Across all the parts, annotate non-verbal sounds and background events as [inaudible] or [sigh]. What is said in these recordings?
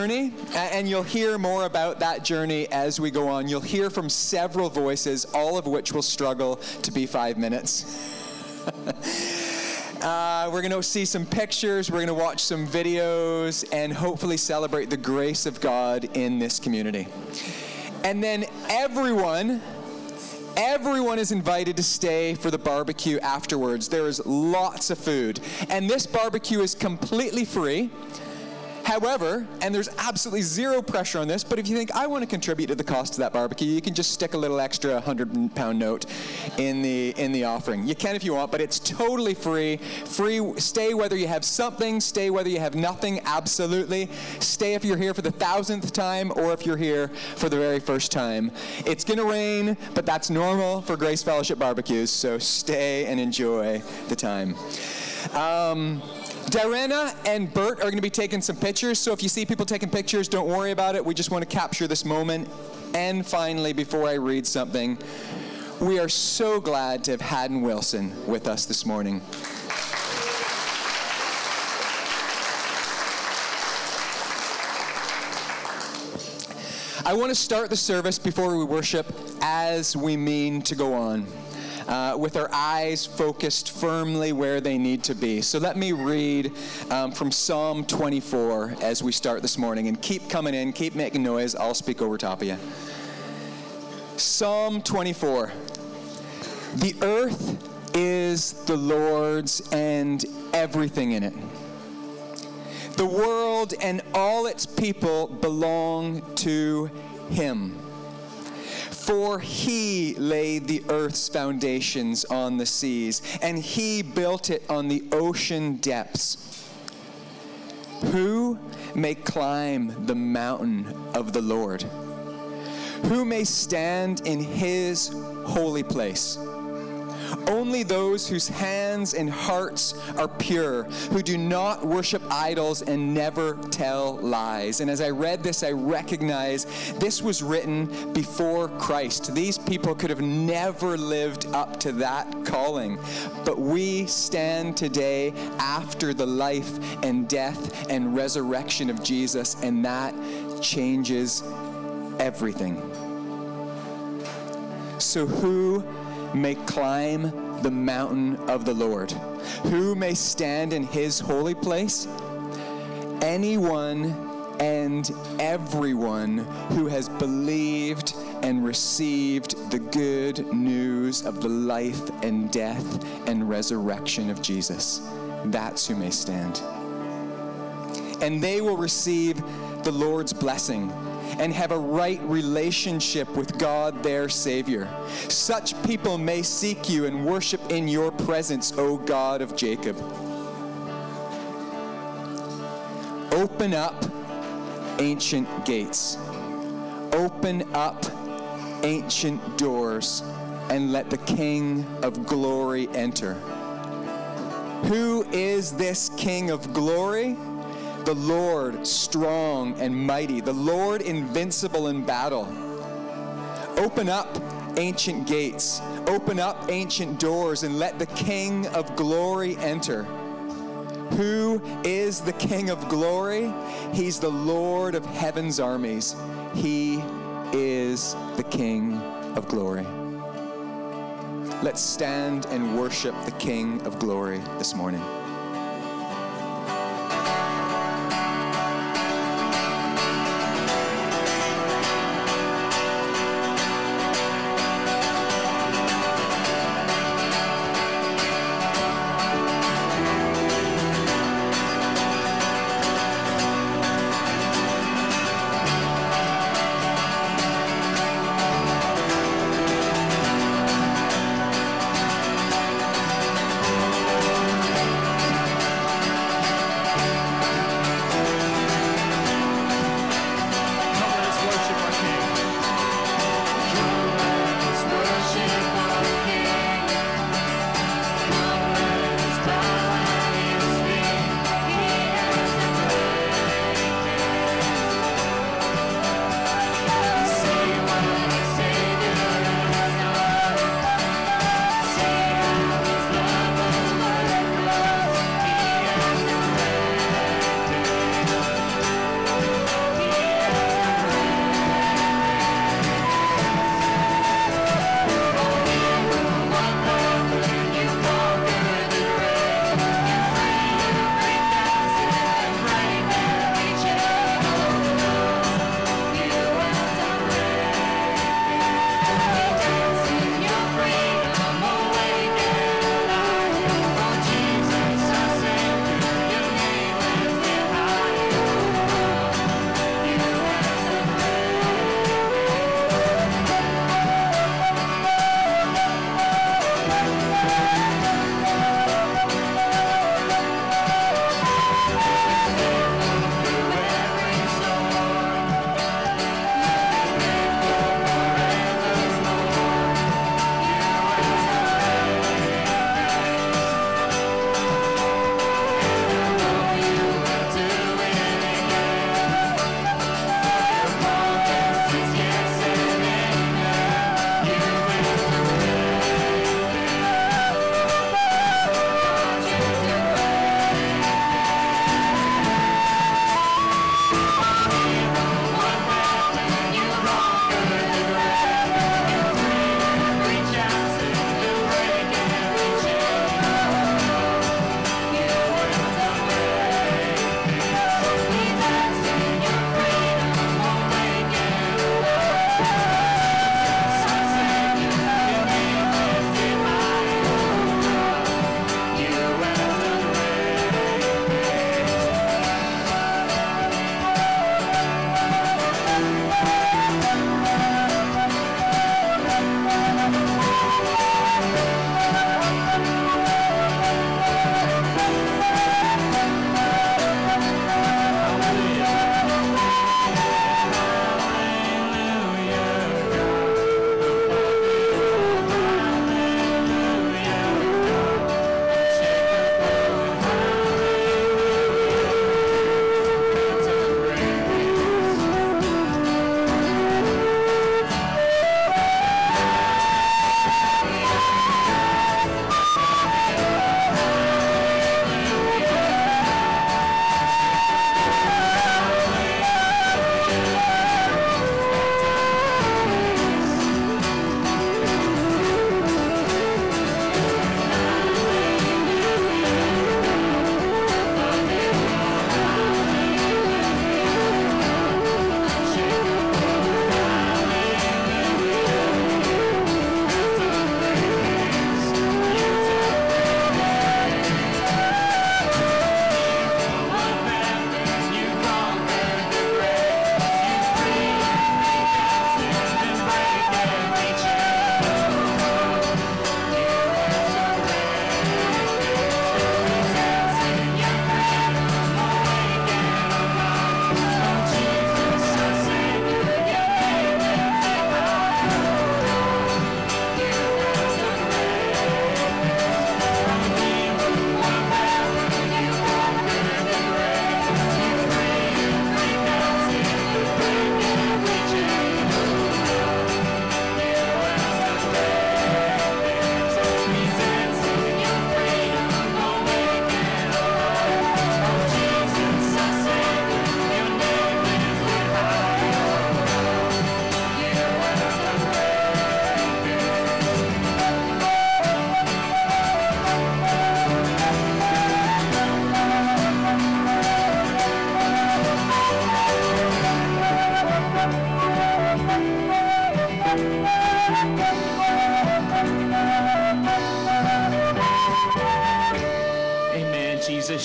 journey, and you'll hear more about that journey as we go on. You'll hear from several voices, all of which will struggle to be five minutes. [laughs] uh, we're going to see some pictures, we're going to watch some videos, and hopefully celebrate the grace of God in this community. And then everyone Everyone is invited to stay for the barbecue afterwards. There is lots of food. And this barbecue is completely free. However, and there's absolutely zero pressure on this, but if you think I want to contribute to the cost of that barbecue, you can just stick a little extra 100 pound note in the in the offering. You can if you want, but it's totally free. Free stay whether you have something, stay whether you have nothing, absolutely. Stay if you're here for the thousandth time or if you're here for the very first time. It's going to rain, but that's normal for Grace Fellowship barbecues, so stay and enjoy the time. Um, Diana and Bert are going to be taking some pictures, so if you see people taking pictures, don't worry about it. We just want to capture this moment. And finally, before I read something, we are so glad to have Haddon Wilson with us this morning. I want to start the service before we worship as we mean to go on uh, with our eyes focused firmly where they need to be. So let me read um, from Psalm 24 as we start this morning. And keep coming in, keep making noise. I'll speak over top of you. Psalm 24. The earth is the Lord's and everything in it. The world and all its people belong to Him. For he laid the earth's foundations on the seas, and he built it on the ocean depths. Who may climb the mountain of the Lord? Who may stand in his holy place? Only those whose hands and hearts are pure, who do not worship idols and never tell lies. And as I read this, I recognize this was written before Christ. These people could have never lived up to that calling. But we stand today after the life and death and resurrection of Jesus, and that changes everything. So, who may climb the mountain of the Lord? Who may stand in his holy place? Anyone and everyone who has believed and received the good news of the life and death and resurrection of Jesus. That's who may stand. And they will receive the Lord's blessing and have a right relationship with God their Savior. Such people may seek you and worship in your presence, O God of Jacob. Open up ancient gates. Open up ancient doors and let the King of glory enter. Who is this King of glory? The Lord strong and mighty, the Lord invincible in battle. Open up ancient gates, open up ancient doors, and let the King of glory enter. Who is the King of glory? He's the Lord of heaven's armies. He is the King of glory. Let's stand and worship the King of glory this morning.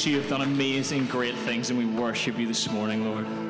You have done amazing, great things, and we worship you this morning, Lord.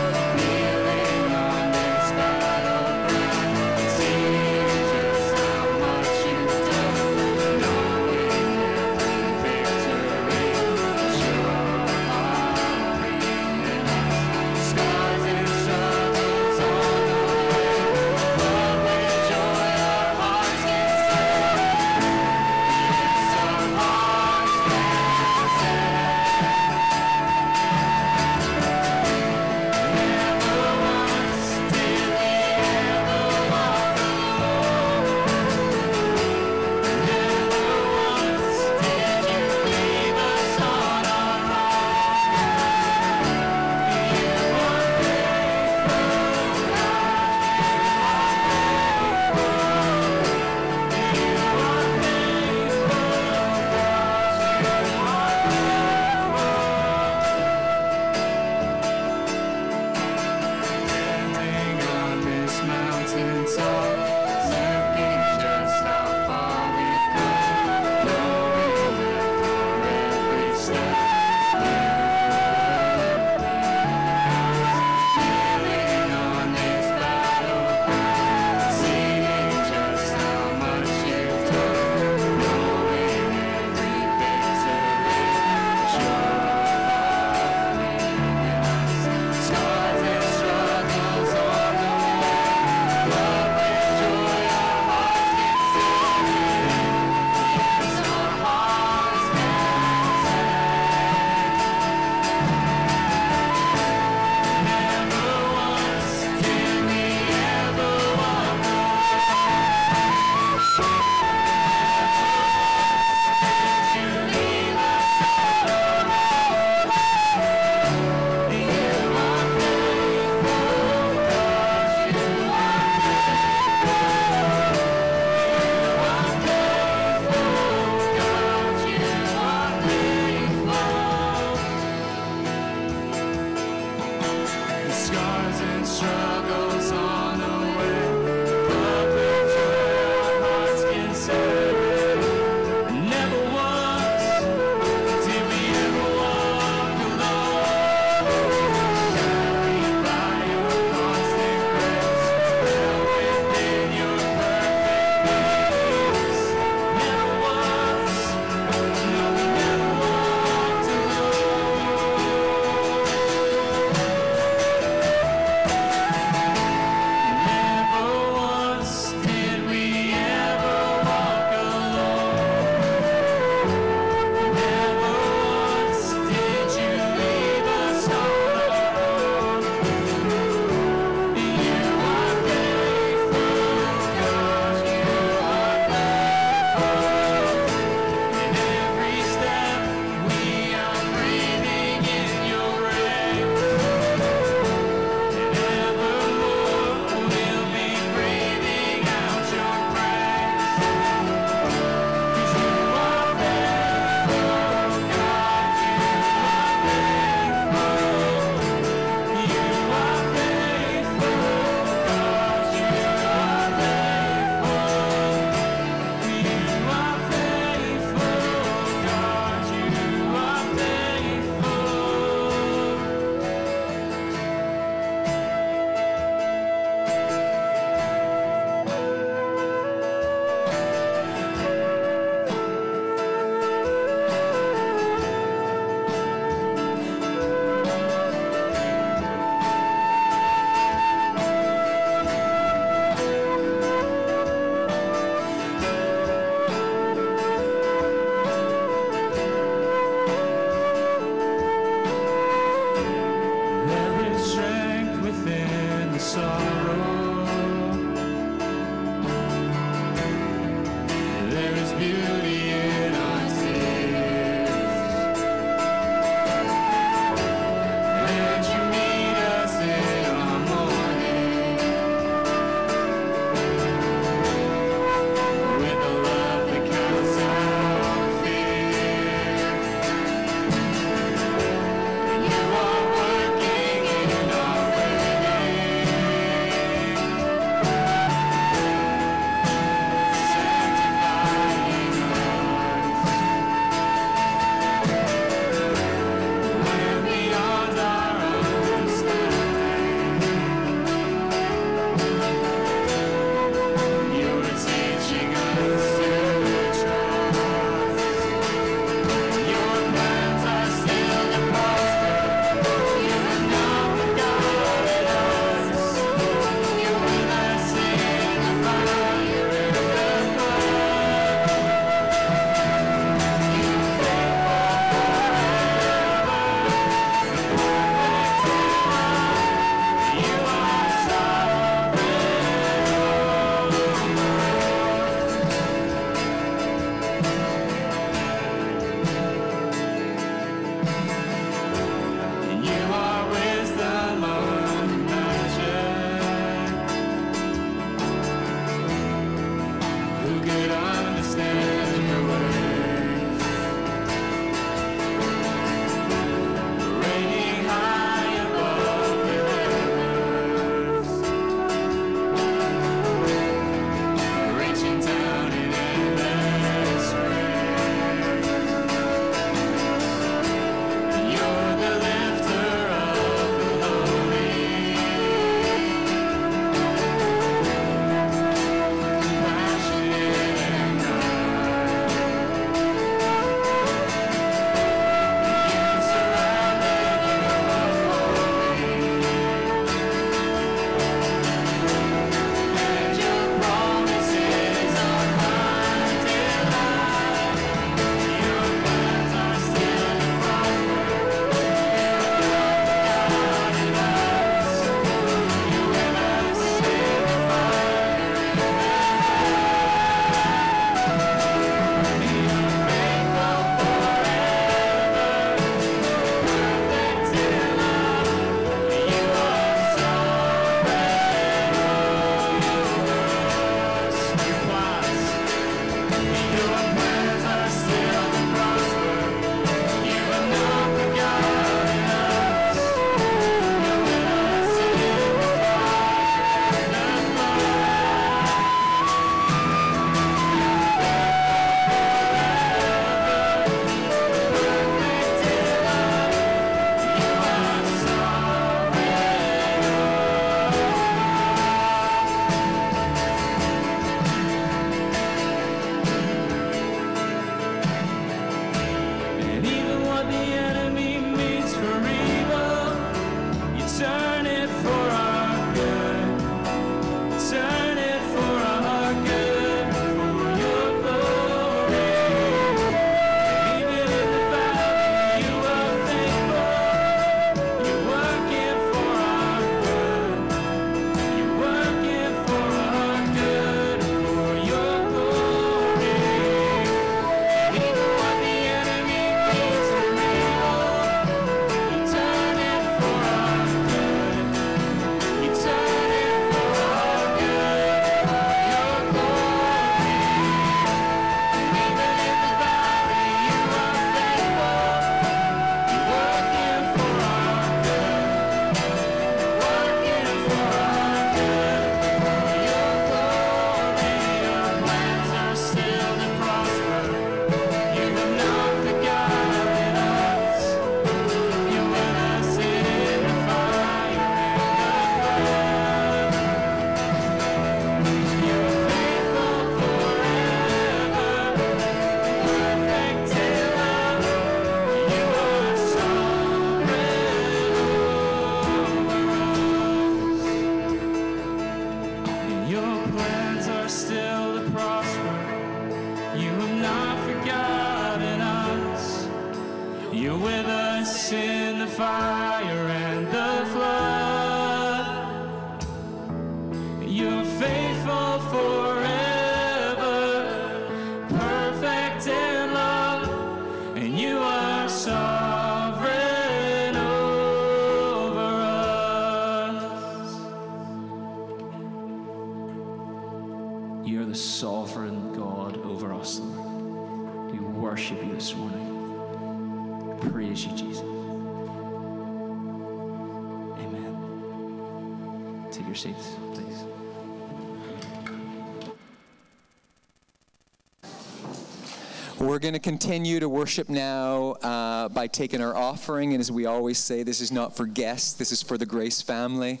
Going to continue to worship now uh, by taking our offering. And as we always say, this is not for guests, this is for the Grace family.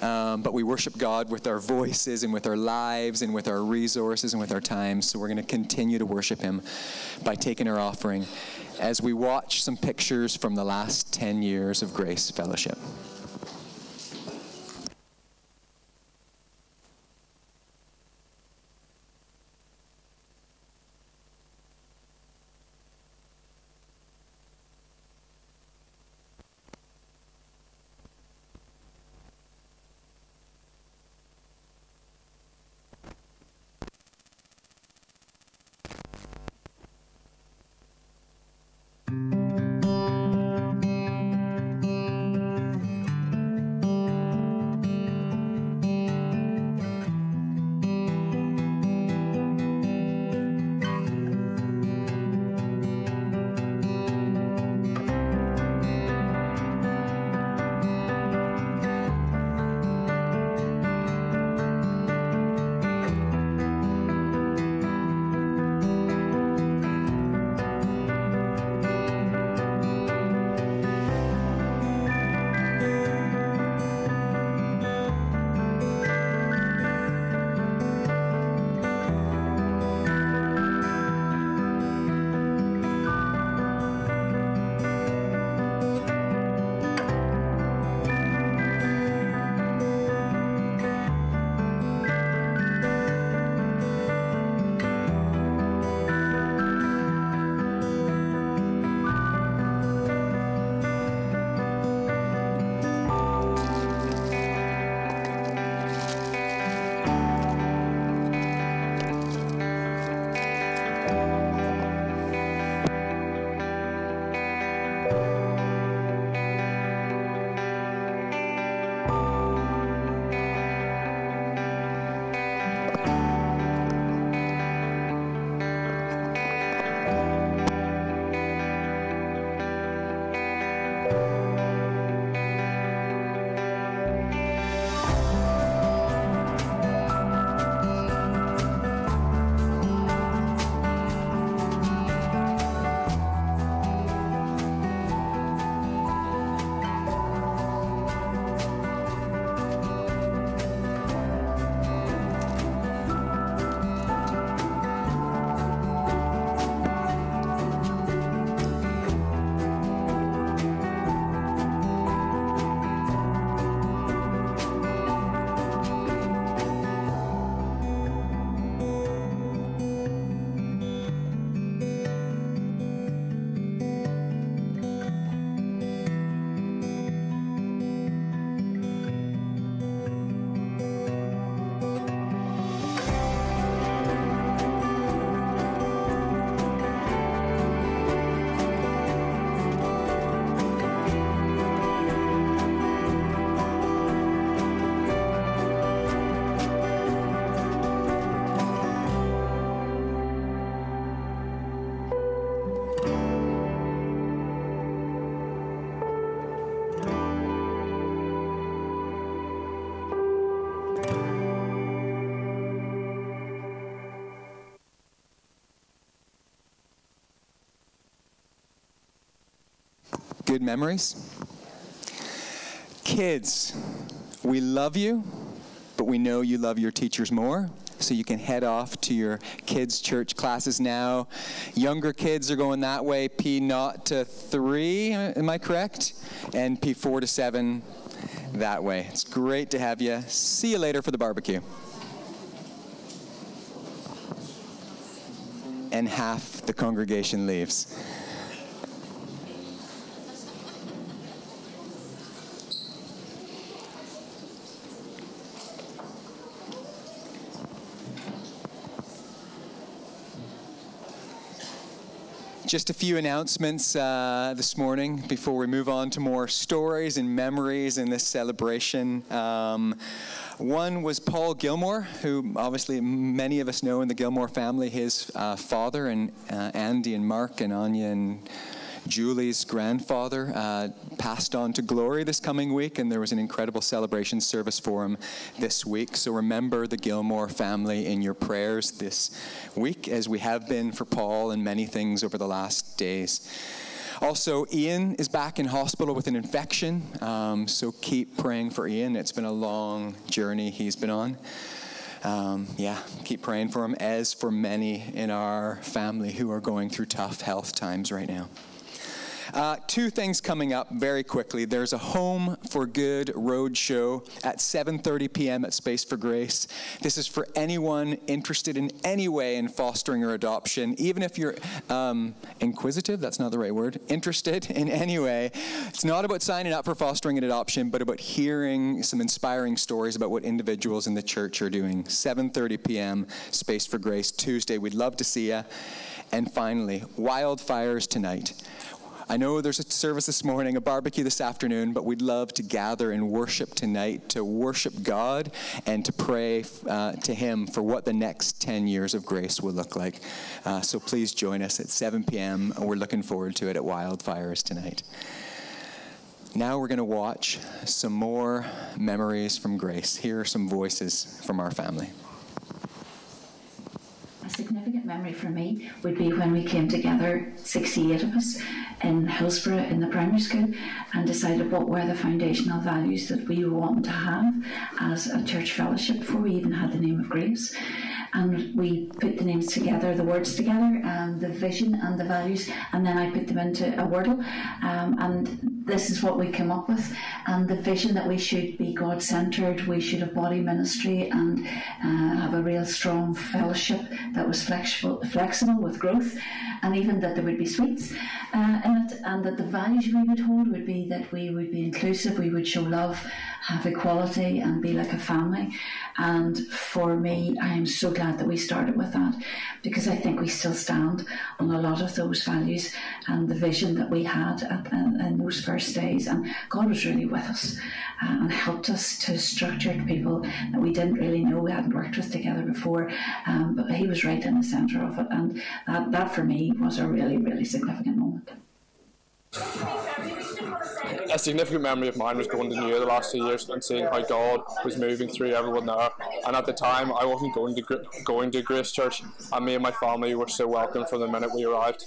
Um, but we worship God with our voices and with our lives and with our resources and with our time. So we're going to continue to worship Him by taking our offering as we watch some pictures from the last 10 years of Grace Fellowship. Good memories? Kids, we love you, but we know you love your teachers more. So you can head off to your kids' church classes now. Younger kids are going that way, P naught to three, am I correct? And P four to seven that way. It's great to have you. See you later for the barbecue. and half the congregation leaves. Just a few announcements uh, this morning before we move on to more stories and memories in this celebration. Um, one was Paul Gilmore, who obviously many of us know in the Gilmore family, his uh, father and uh, Andy and Mark and Anya and Julie's grandfather uh, passed on to glory this coming week, and there was an incredible celebration service for him this week. So remember the Gilmore family in your prayers this week, as we have been for Paul and many things over the last days. Also, Ian is back in hospital with an infection, um, so keep praying for Ian. It's been a long journey he's been on. Um, yeah, keep praying for him, as for many in our family who are going through tough health times right now. Uh, two things coming up very quickly. There's a Home for Good road show at 7:30 p.m. at Space for Grace. This is for anyone interested in any way in fostering or adoption, even if you're um, inquisitive. That's not the right word. Interested [laughs] in any way. It's not about signing up for fostering and adoption, but about hearing some inspiring stories about what individuals in the church are doing. 7:30 p.m. Space for Grace Tuesday. We'd love to see you. And finally, wildfires tonight. I know there's a service this morning, a barbecue this afternoon, but we'd love to gather and worship tonight, to worship God and to pray uh, to Him for what the next 10 years of grace will look like. Uh, so please join us at 7 p.m. We're looking forward to it at Wildfires tonight. Now we're going to watch some more memories from grace. Here are some voices from our family. A significant memory for me would be when we came together, 68 of us, in Hillsborough in the primary school and decided what were the foundational values that we wanted to have as a church fellowship before we even had the name of Grace. And we put the names together, the words together, and the vision and the values, and then I put them into a Wordle. Um, and this is what we came up with. And the vision that we should be God centered, we should have body ministry and uh, have a real strong fellowship that was flexible, flexible with growth, and even that there would be sweets uh, in it, and that the values we would hold would be that we would be inclusive, we would show love, have equality, and be like a family. And for me, I am so glad that we started with that because I think we still stand on a lot of those values and the vision that we had at, in, in those first days. And God was really with us uh, and helped us to structure people that we didn't really know we hadn't worked with together before. Um, but He was right in the centre of it, and that, that for me was a really, really significant moment. A significant memory of mine was going to New Year the last two years and seeing how God was moving through everyone there. And at the time, I wasn't going to going to Grace Church, and me and my family were so welcome from the minute we arrived.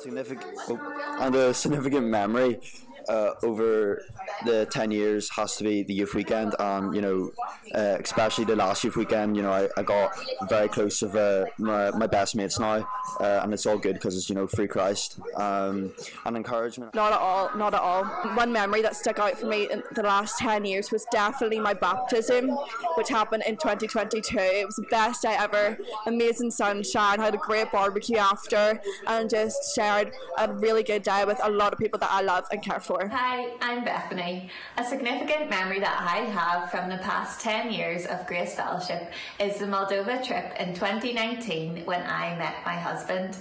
Significant oh, and a significant memory uh, over the 10 years has to be the youth weekend. And you know uh, especially the last youth weekend you know I, I got very close with uh, my, my best mates now uh, and it's all good because it's you know free Christ. Um, and encouragement. Not at all not at all. One memory that stuck out for me in the last 10 years was definitely my baptism which happened in 2022 it was the best day ever. Amazing sunshine. Had a great barbecue after and just shared a really good day with a lot of people that I love and care for Hi, I'm Bethany. A significant memory that I have from the past 10 years of Grace Fellowship is the Moldova trip in 2019 when I met my husband.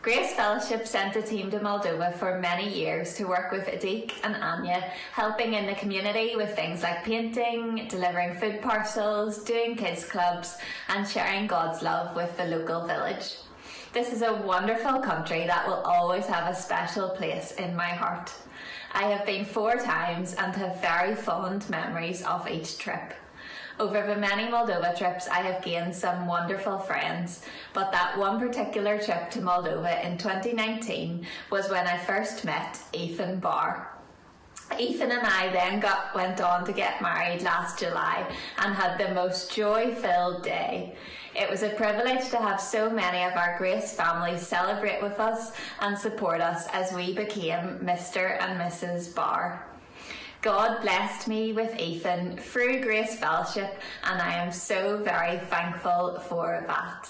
Grace Fellowship sent a team to Moldova for many years to work with Adik and Anya, helping in the community with things like painting, delivering food parcels, doing kids clubs, and sharing God's love with the local village. This is a wonderful country that will always have a special place in my heart. I have been four times and have very fond memories of each trip. Over the many Moldova trips, I have gained some wonderful friends, but that one particular trip to Moldova in 2019 was when I first met Ethan Barr. Ethan and I then got went on to get married last July and had the most joy-filled day. It was a privilege to have so many of our Grace family celebrate with us and support us as we became Mr. and Mrs. Barr. God blessed me with Ethan through Grace Fellowship, and I am so very thankful for that.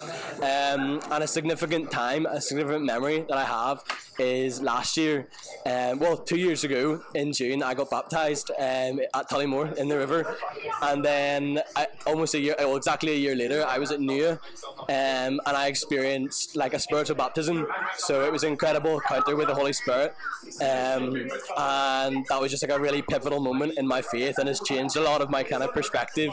Um, and a significant time, a significant memory that I have is last year, um, well, two years ago in June, I got baptised um, at Tollymore in the river, and then I, almost a year, well, exactly a year later, I was at Nua, um, and I experienced like a spiritual baptism. So it was an incredible encounter with the Holy Spirit, um, and that was just like a really pivotal moment in my faith, and has changed a lot of my kind of perspective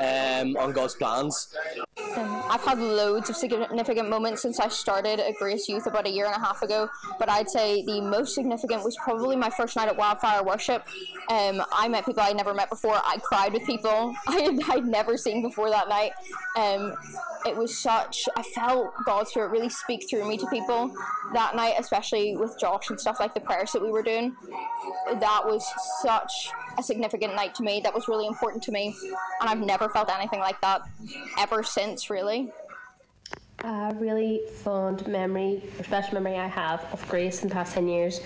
um, on God's plans. I've had loads of significant moments since I started at Grace Youth about a year and a half ago, but I'd say the most significant was probably my first night at Wildfire Worship. Um, I met people I'd never met before. I cried with people [laughs] I had I'd never seen before that night. Um, it was such, I felt God's Spirit really speak through me to people that night, especially with Josh and stuff like the prayers that we were doing. That was such a significant night to me. That was really important to me. And I've never felt anything like that ever since, really. A really fond memory, or special memory I have of Grace in the past 10 years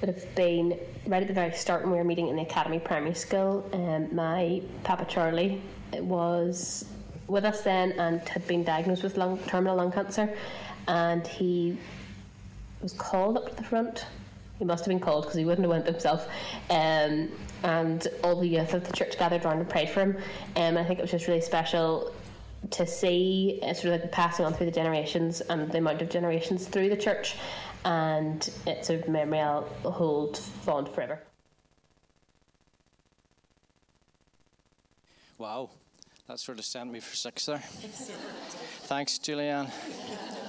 would have been right at the very start when we were meeting in the Academy Primary School. Um, my Papa Charlie was with us then and had been diagnosed with lung, terminal lung cancer, and he was called up to the front. He must have been called because he wouldn't have went himself. Um, and all the youth of the church gathered around and prayed for him. Um, I think it was just really special to see uh, sort of like passing on through the generations and the amount of generations through the church, and it's a memory I'll hold fond forever. Wow, that sort of sent me for six there. Thanks, Julianne.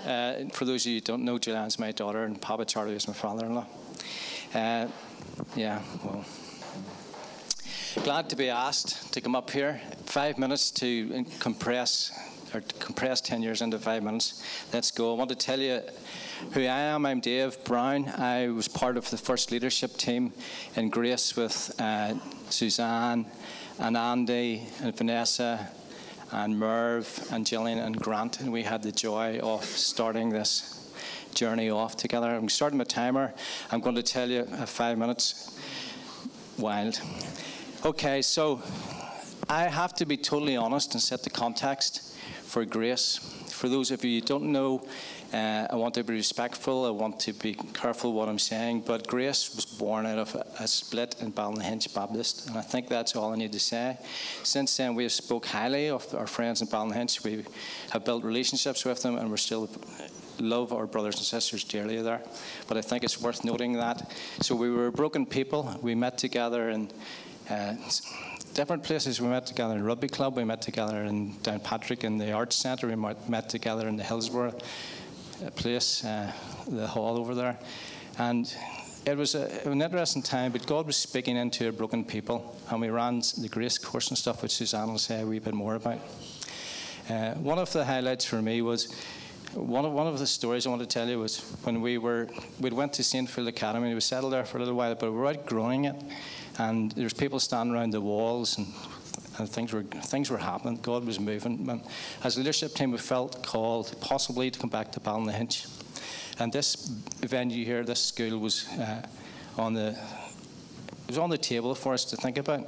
Uh, for those of you who don't know, Julianne's my daughter, and Papa Charlie is my father-in-law. Uh, yeah, well, glad to be asked to come up here. Five minutes to compress or to compress 10 years into five minutes. Let's go. I want to tell you who I am. I'm Dave Brown. I was part of the first leadership team in Grace with uh, Suzanne and Andy and Vanessa and Merv and Gillian and Grant, and we had the joy of starting this journey off together. I'm starting my timer. I'm going to tell you uh, five minutes. Wild. Okay, so I have to be totally honest and set the context for grace. For those of you who don't know, uh, I want to be respectful. I want to be careful what I'm saying. But Grace was born out of a, a split in Ballynahinch Baptist, and I think that's all I need to say. Since then, we have spoke highly of our friends in Ballynahinch. We have built relationships with them, and we're still love our brothers and sisters dearly there. But I think it's worth noting that. So we were broken people. We met together and uh, different places. We met together in rugby club. We met together in Downpatrick in the arts centre. We met together in the Hillsborough uh, place, uh, the hall over there, and it was a, an interesting time. But God was speaking into a broken people, and we ran the grace course and stuff, which Suzanne will say a wee bit more about. Uh, one of the highlights for me was one of, one of the stories I want to tell you was when we were we went to St. Phil Academy. We settled there for a little while, but we were outgrowing it and there's people standing around the walls and, and things were things were happening. God was moving. And as a leadership team, we felt called possibly to come back to Ballynahinch. And this venue here, this school, was uh, on the was on the table for us to think about.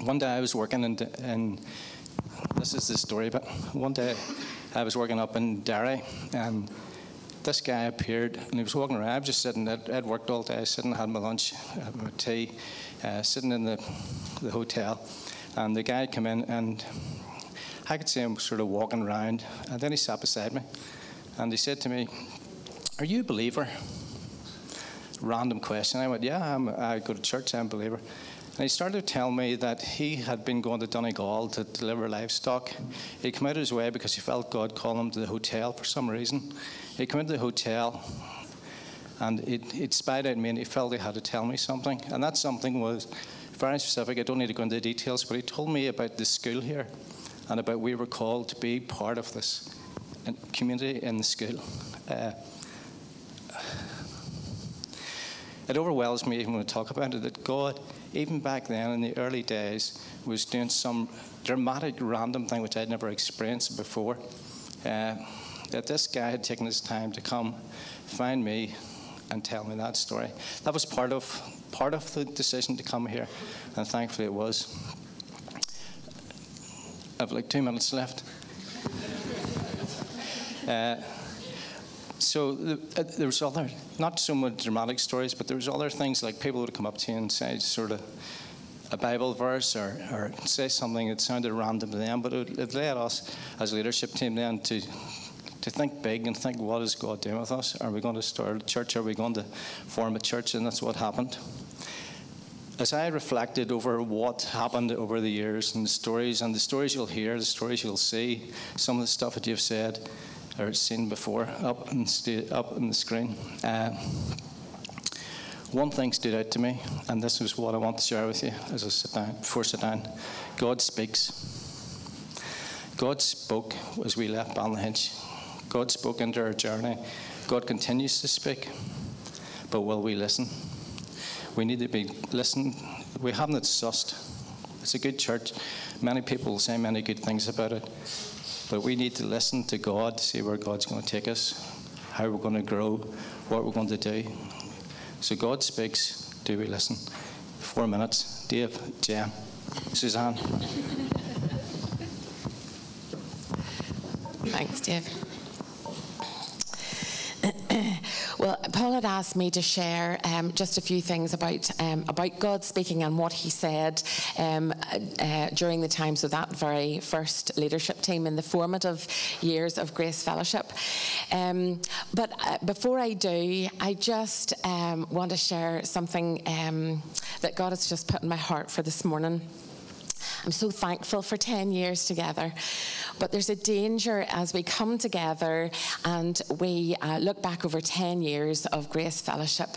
One day I was working in, in this is the story, but one day I was working up in Derry and this guy appeared and he was walking around. I was just sitting, I'd, I'd worked all day, sitting, had my lunch, had my tea, uh, sitting in the, the hotel. And the guy came in and I could see him sort of walking around. And then he sat beside me and he said to me, Are you a believer? Random question. I went, Yeah, I'm, I go to church, I'm a believer. And he started to tell me that he had been going to Donegal to deliver livestock. He'd come out of his way because he felt God call him to the hotel for some reason. He came into the hotel and it, it spied out me and he felt he had to tell me something. And that something was very specific. I don't need to go into the details, but he told me about the school here and about we were called to be part of this community in the school. Uh, it overwhelms me even when I talk about it that God, even back then in the early days, was doing some dramatic random thing which I'd never experienced before. Uh, that this guy had taken his time to come find me and tell me that story. That was part of part of the decision to come here, and thankfully it was. I've like two minutes left. [laughs] Uh, so the, uh, there was other, not so much dramatic stories, but there was other things like people would come up to you and say sort of a Bible verse or, or say something that sounded random to them, but it, it led us as a leadership team then to to think big and think, what is God doing with us? Are we going to start a church? Are we going to form a church? And that's what happened. As I reflected over what happened over the years and the stories, and the stories you'll hear, the stories you'll see, some of the stuff that you've said or seen before up on, up on the screen, uh, one thing stood out to me, and this is what I want to share with you as I sit down, before I sit down. God speaks. God spoke as we left Ballynahinch. God spoke into our journey. God continues to speak. But will we listen? We need to be listened. We haven't sussed. It's a good church. Many people say many good things about it. But we need to listen to God, see where God's going to take us, how we're going to grow, what we're going to do. So God speaks. Do we listen? Four minutes. Dave, Jen, Suzanne. Thanks, Dave. [clears throat] [clears throat] well, Paul had asked me to share um, just a few things about um, about God speaking and what He said um, uh, during the times of that very first leadership team in the formative years of Grace Fellowship. Um, but uh, before I do, I just um, want to share something um, that God has just put in my heart for this morning. I'm so thankful for 10 years together. But there's a danger as we come together and we uh, look back over 10 years of Grace Fellowship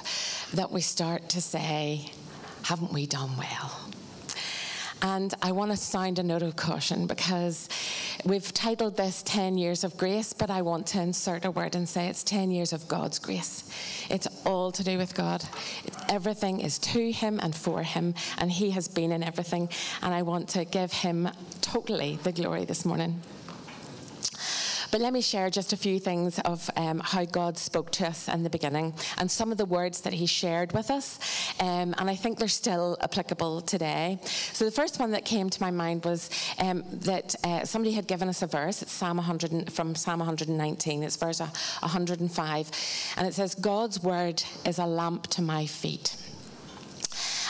that we start to say, haven't we done well? And I want to sound a note of caution because we've titled this 10 Years of Grace, but I want to insert a word and say it's 10 years of God's grace. It's all to do with God. Everything is to Him and for Him, and He has been in everything. And I want to give Him totally the glory this morning. But let me share just a few things of um, how God spoke to us in the beginning and some of the words that He shared with us. Um, and I think they're still applicable today. So the first one that came to my mind was um, that uh, somebody had given us a verse. It's Psalm 100 from Psalm 119. It's verse 105. And it says, God's word is a lamp to my feet.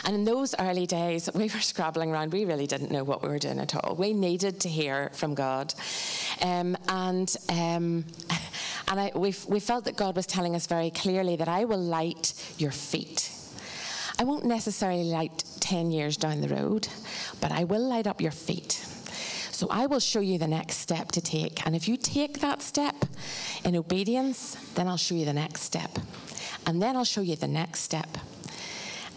And in those early days, we were scrabbling around. We really didn't know what we were doing at all. We needed to hear from God. Um, and um, [laughs] and I, we, we felt that God was telling us very clearly that I will light your feet. I won't necessarily light 10 years down the road, but I will light up your feet. So I will show you the next step to take. And if you take that step in obedience, then I'll show you the next step. And then I'll show you the next step.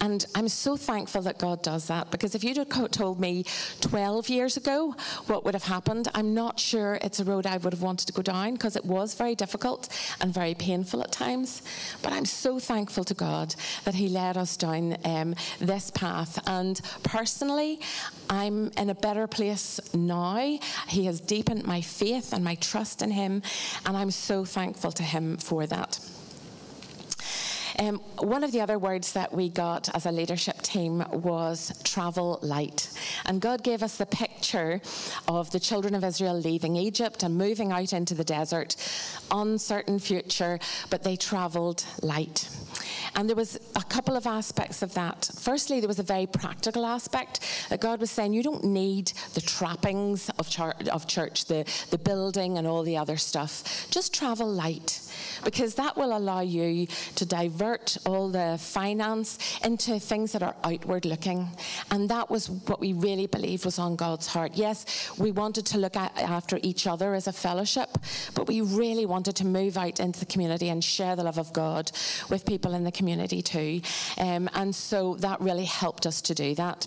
And I'm so thankful that God does that because if you'd have told me 12 years ago what would have happened, I'm not sure it's a road I would have wanted to go down because it was very difficult and very painful at times. But I'm so thankful to God that He led us down um, this path. And personally, I'm in a better place now. He has deepened my faith and my trust in Him, and I'm so thankful to Him for that. Um, one of the other words that we got as a leadership team was travel light. And God gave us the picture of the children of Israel leaving Egypt and moving out into the desert, uncertain future, but they traveled light. And there was a couple of aspects of that. Firstly, there was a very practical aspect that God was saying, you don't need the trappings of, church, of church the, the building and all the other stuff. Just travel light because that will allow you to divert all the finance into things that are outward looking. And that was what we really believed was on God's heart. Yes, we wanted to look at, after each other as a fellowship, but we really wanted to move out into the community and share the love of God with people in the community too. Um, and so that really helped us to do that.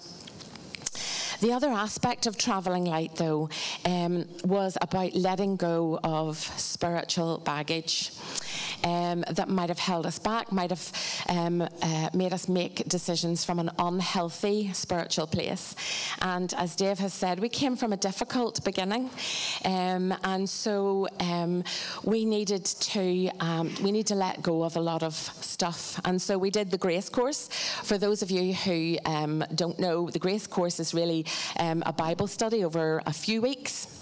The other aspect of travelling light, though, um, was about letting go of spiritual baggage um, that might have held us back, might have um, uh, made us make decisions from an unhealthy spiritual place. And as Dave has said, we came from a difficult beginning, um, and so um, we needed to um, we need to let go of a lot of stuff. And so we did the Grace course. For those of you who don't know, the Grace course is really um, a Bible study over a few weeks.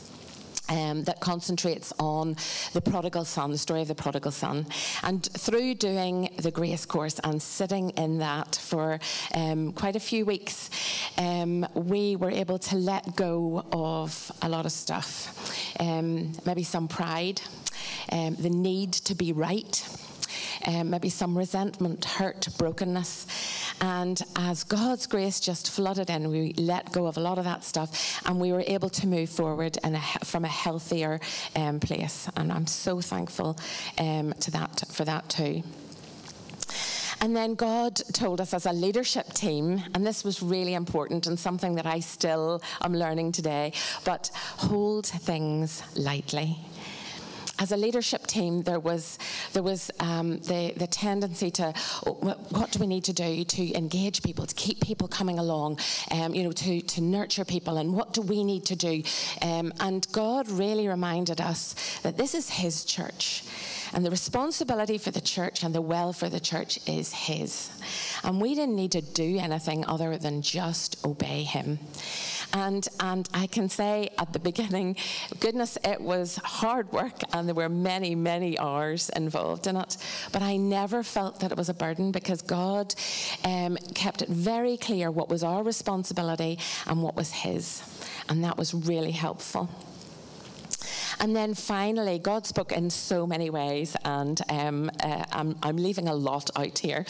um, that concentrates on the prodigal son, the story of the prodigal son. And through doing the grace course and sitting in that for um, quite a few weeks, um, we were able to let go of a lot of stuff. Um, maybe some pride, um, the need to be right um, maybe some resentment, hurt, brokenness. And as God's grace just flooded in, we let go of a lot of that stuff and we were able to move forward from a healthier um, place. And I'm so thankful um, to that for that too. And then God told us as a leadership team, and this was really important and something that I still am learning today, but hold things lightly as a leadership team, there was there was um, the the tendency to what do we need to do to engage people, to keep people coming along, um, you know, to to nurture people, and what do we need to do? Um, and God really reminded us that this is His church. And the responsibility for the church and the well for the church is His. And we didn't need to do anything other than just obey Him. And, and I can say at the [laughs] beginning, goodness, it was hard work and there were many, many hours involved in it. But I never felt that it was a burden because God um, kept it very clear what was our responsibility and what was His. And that was really helpful. And then finally, God spoke in so many ways, and um, uh, I'm, I'm, leaving a lot out here.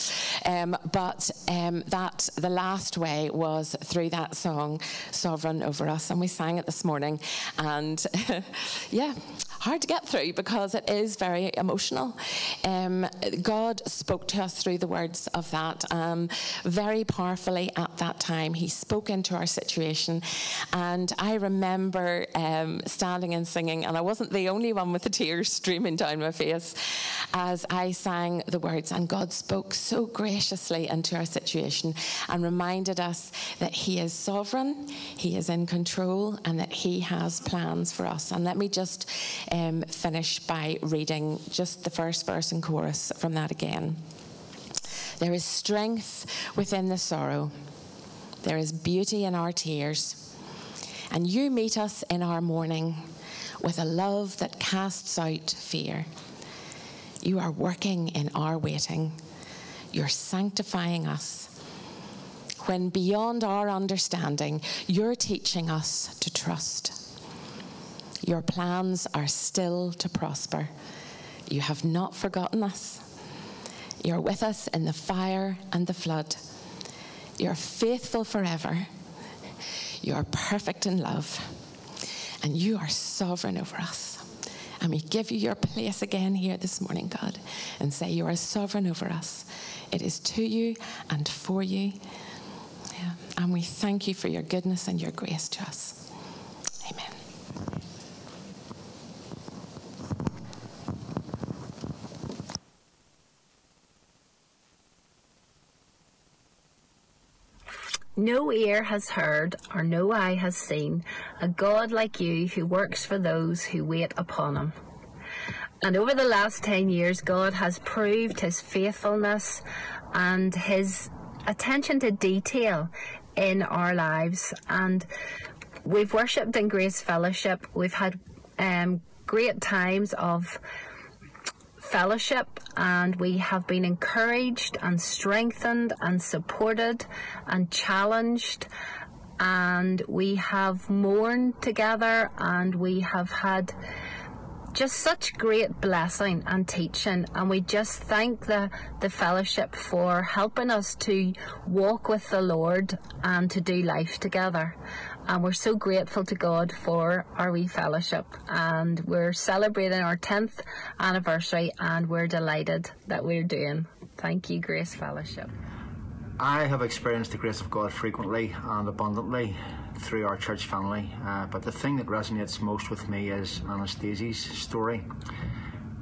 Um, but um, that the last way was through that song, "Sovereign Over Us," and we sang it this morning. And [laughs] yeah, hard to get through because it is very emotional. Um, God spoke to us through the words of that um, very powerfully at that time. He spoke into our situation, and I remember um, standing and singing, and I wasn't the only one with the tears streaming down my face as I sang the words, and God spoke so graciously into our situation and reminded us that He is sovereign, He is in control, and that He has plans for us. And let me just um, finish by reading just the first verse and chorus from that again. There is strength within the sorrow, there is beauty in our tears. And you meet us in our mourning with a love that casts out fear. You are working in our waiting. You're sanctifying us. When beyond our understanding, you're teaching us to trust. Your plans are still to prosper. You have not forgotten us. You're with us in the fire and the flood. You're faithful forever. You're perfect in love. And you are sovereign over us. And we give you your place again here this morning, God, and say you are sovereign over us. It is to you and for you. Yeah. And we thank you for your goodness and your grace to us. No ear has heard, or no eye has seen, a God like you who works for those who wait upon him. And over the last 10 years, God has proved his faithfulness and his attention to detail in our lives. And we've worshipped in Grace Fellowship. We've had um, great times of fellowship and we have been encouraged and strengthened and supported and challenged. And we have mourned together and we have had just such great blessing and teaching. And we just thank the, the fellowship for helping us to walk with the Lord and to do life together and we're so grateful to God for our wee fellowship and we're celebrating our 10th anniversary and we're delighted that we're doing. Thank you, Grace Fellowship. I have experienced the grace of God frequently and abundantly through our church family, uh, but the thing that resonates most with me is Anastasia's story.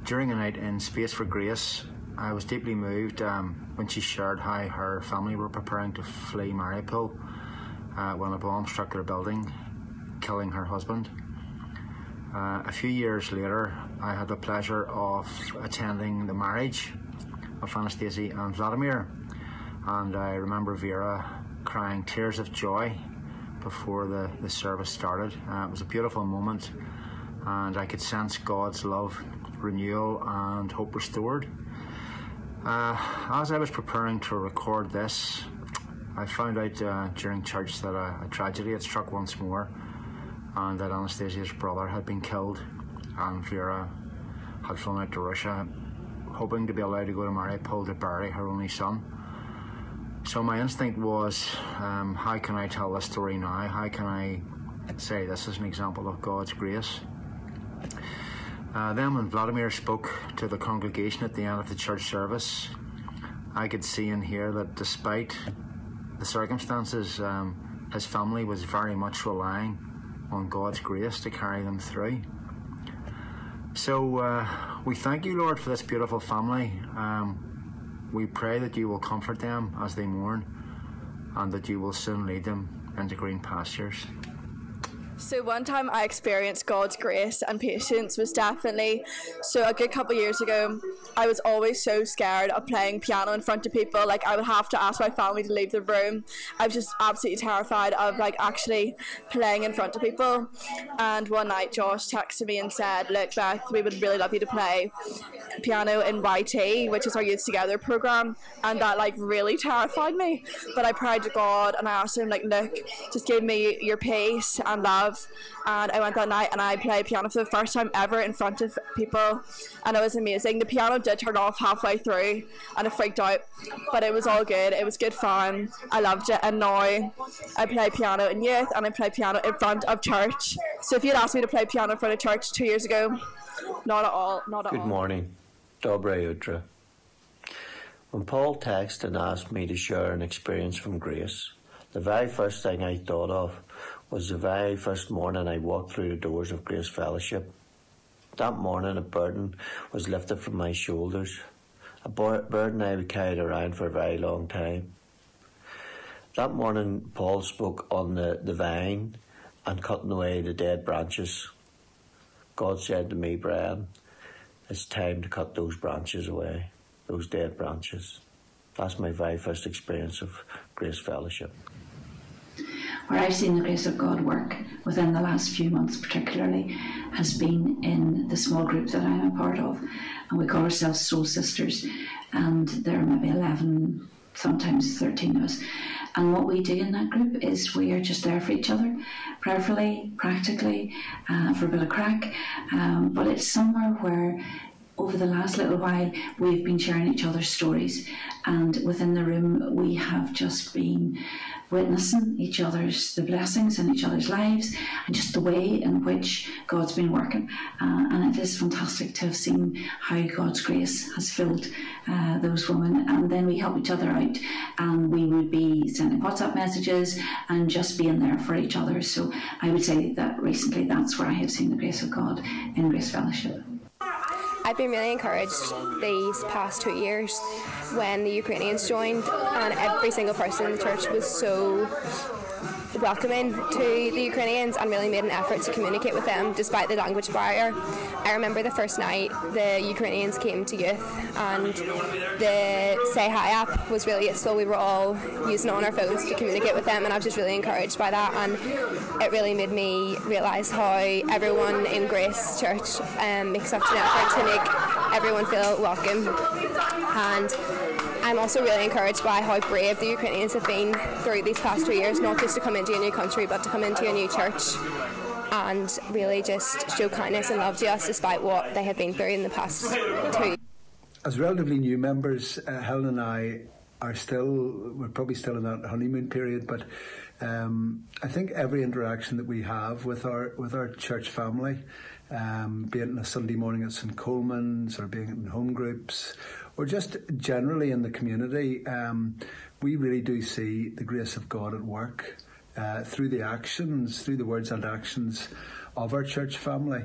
During a night in Space for Grace, I was deeply moved um, when she shared how her family were preparing to flee Mariupol uh, when a bomb struck their building, killing her husband. Uh, a few years later, I had the pleasure of attending the marriage of Anastasia and Vladimir, and I remember Vera crying tears of joy before the, the service started. Uh, it was a beautiful moment, and I could sense God's love, renewal, and hope restored. Uh, as I was preparing to record this, I found out uh, during church that a, a, tragedy had struck once more, and that Anastasia's brother had been killed, and Vera had flown out to Russia, hoping to be allowed to go to Mariupol to bury her only son. So my instinct was, um, how can I tell this story now? How can I say this is an example of God's grace? Uh, then, when Vladimir spoke to the congregation at the end of the church service, I could see and hear that despite the circumstances, um, his family was very much relying on God's grace to carry them through. So, uh, we thank you, Lord, for this beautiful family. Um, we pray that you will comfort them as they mourn and that you will soon lead them into green pastures. So one time I experienced God's grace and patience was definitely so a good couple years ago I was always so scared of playing piano in front of people. Like I would have to ask my family to leave the room. I was just absolutely terrified of like actually playing in front of people. And one night Josh texted me and said look Beth we would really love you to play piano in YT which is our youth together program. And that like really terrified me. But I prayed to God and I asked him like look just give me your peace and love love. And I went that night and I played piano for the first time ever in front of people, and it was amazing. The piano did turn off halfway through, and I freaked out, but it was all good. It was good fun. I loved it, and now I play piano in youth and I play piano in front of church. So if you'd asked me to play piano in front of church two years ago, not at all. Not at Good all. Good morning, Dobre Udra. When Paul texted and asked me to share an experience from Grace, the very first thing I thought of was the very first morning I walked through the doors of Grace Fellowship. That morning, a burden was lifted from my shoulders, a burden I had carried around for a very long time. That morning, Paul spoke on the, the vine and cutting away the dead branches. God said to me, Brian, it's time to cut those branches away, those dead branches. That's my very first experience of Grace Fellowship where I've seen the grace of God work within the last few months, particularly, has been in the small group that I'm a part of. And we call ourselves Soul Sisters, and there are maybe 11, sometimes 13 of us. And what we do in that group is we are just there for each other, prayerfully, practically, uh, for a bit of crack. Um, but it's somewhere where over the last little while, we've been sharing each other's stories, and within the room, we have just been witnessing each other's the blessings in each other's lives and just the way in which God's been working. Uh, and it is fantastic to have seen how God's grace has filled uh, those women. And then we help each other out, and we would be sending WhatsApp messages and just being there for each other. So I would say that recently that's where I have seen the grace of God in Grace Fellowship. I've been really encouraged these past two years when the Ukrainians joined, and every single person in the church was so welcoming to the Ukrainians and really made an effort to communicate with them despite the language barrier. I remember the first night the Ukrainians came to youth and the Say Hi app was really useful. We were all using it on our phones to communicate with them and I was just really encouraged by that and it really made me realise how everyone in Grace Church um, makes such an effort to make everyone feel welcome and I'm also really encouraged by how brave the Ukrainians have been through these past two years, not just to come into a new country, but to come into a new church and really just show kindness and love to us despite what they have been through in the past two years. As relatively new members, uh, Helen and I are still, we're probably still in that honeymoon period, but um, I think every interaction that we have with our with our church family, um, be it on a Sunday morning at St Colman's or being in home groups or just generally in the community, um, we really do see the grace of God at work uh, through the actions, through the words and actions of our church family.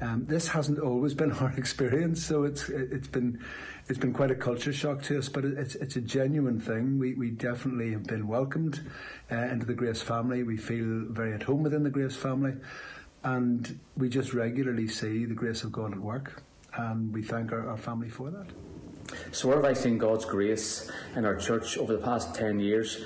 Um, this hasn't always been [laughs] our experience, so it's it's been it's been quite a culture shock to us. But it's it's a genuine thing. We we definitely have been welcomed uh, into the Grace family. We feel very at home within the Grace family, and we just regularly see the grace of God at work, and we thank our, our family for that. So where have I seen God's grace in our church over the past 10 years?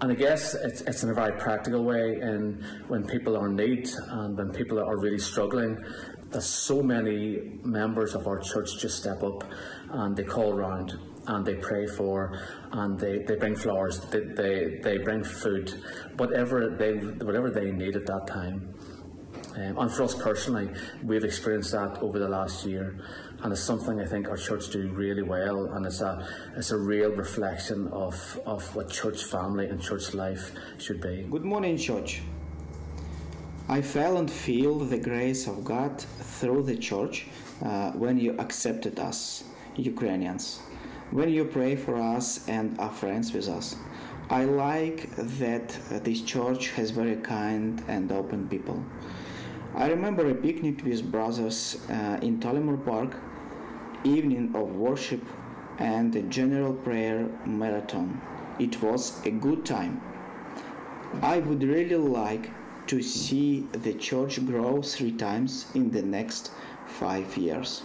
and I guess it's, it's in a very practical way. And when people are in need and when people are really struggling, there's so many members of our church just step up and they call around and they pray for and they, they bring flowers, they, they, they bring food, whatever they whatever they need at that time. Um, and for us personally, we've experienced that over the last year, and it's something I think our church do really well, and it's a it's a real reflection of, of what church family and church life should be. Good morning, church. I felt and feel the grace of God through the church uh, when you accepted us, Ukrainians, when you pray for us and are friends with us. I like that this church has very kind and open people. I remember a picnic with brothers uh, in Tollymore Park, evening of worship and a general prayer marathon. It was a good time. I would really like to see the church grow three times in the next five years.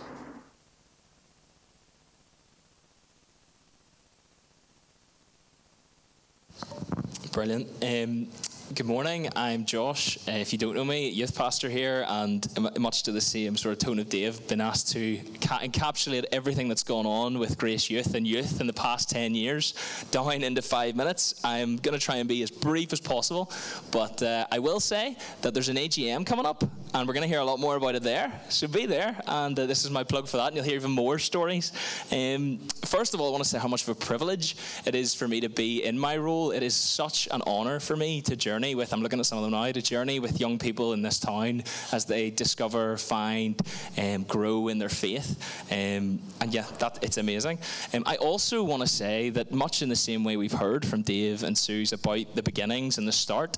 Brilliant. Um, good morning. I'm Josh. Uh, if you don't know me, youth pastor here, and much to the same sort of tone of Dave, been asked to ca- encapsulate everything that's gone on with Grace Youth and youth in the past 10 years down into five minutes. I'm going to try and be as brief as possible, but uh, I will say that there's an AGM coming up, and we're going to hear a lot more about it there. So be there, and uh, this is my plug for that, and you'll hear even more stories. Um, first of all, I want to say how much of a privilege it is for me to be in my role. It is such an honour for me to journey with, I'm looking at some of them now, to journey with young people in this town as they discover, find, um, grow in their faith. Um, and yeah, that it's amazing. Um, I also want to say that much in the same way we've heard from Dave and Suze about the beginnings and the start,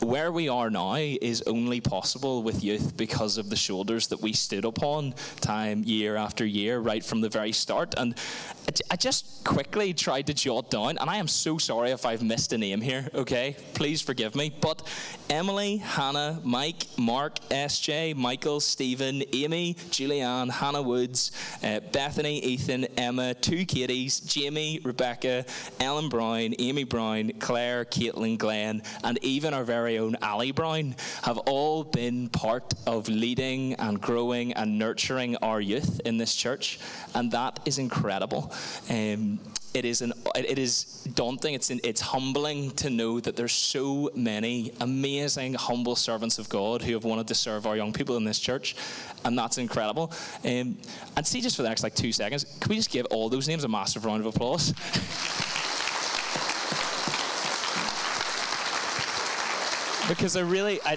where we are now is only possible with youth because of the shoulders that we stood upon time year after year right from the very start. And I just quickly tried to jot down and I am so sorry if I've missed a name here okay? Please forgive me. But Emily Hannah Mike Mark SJ Michael Stephen Amy Julianne Hannah Woods uh, Bethany Ethan Emma two Katies Jamie Rebecca Ellen Brown Amy Brown Claire Caitlin Glenn and even our very very own Ali Brown, have all been part of leading and growing and nurturing our youth in this church, and that is incredible. Um, it is an it is daunting. It's an, it's humbling to know that there's so many amazing, humble servants of God who have wanted to serve our young people in this church, and that's incredible. Um, and see, just for the next like two seconds, can we just give all those names a massive round of applause? [laughs] because I really, I,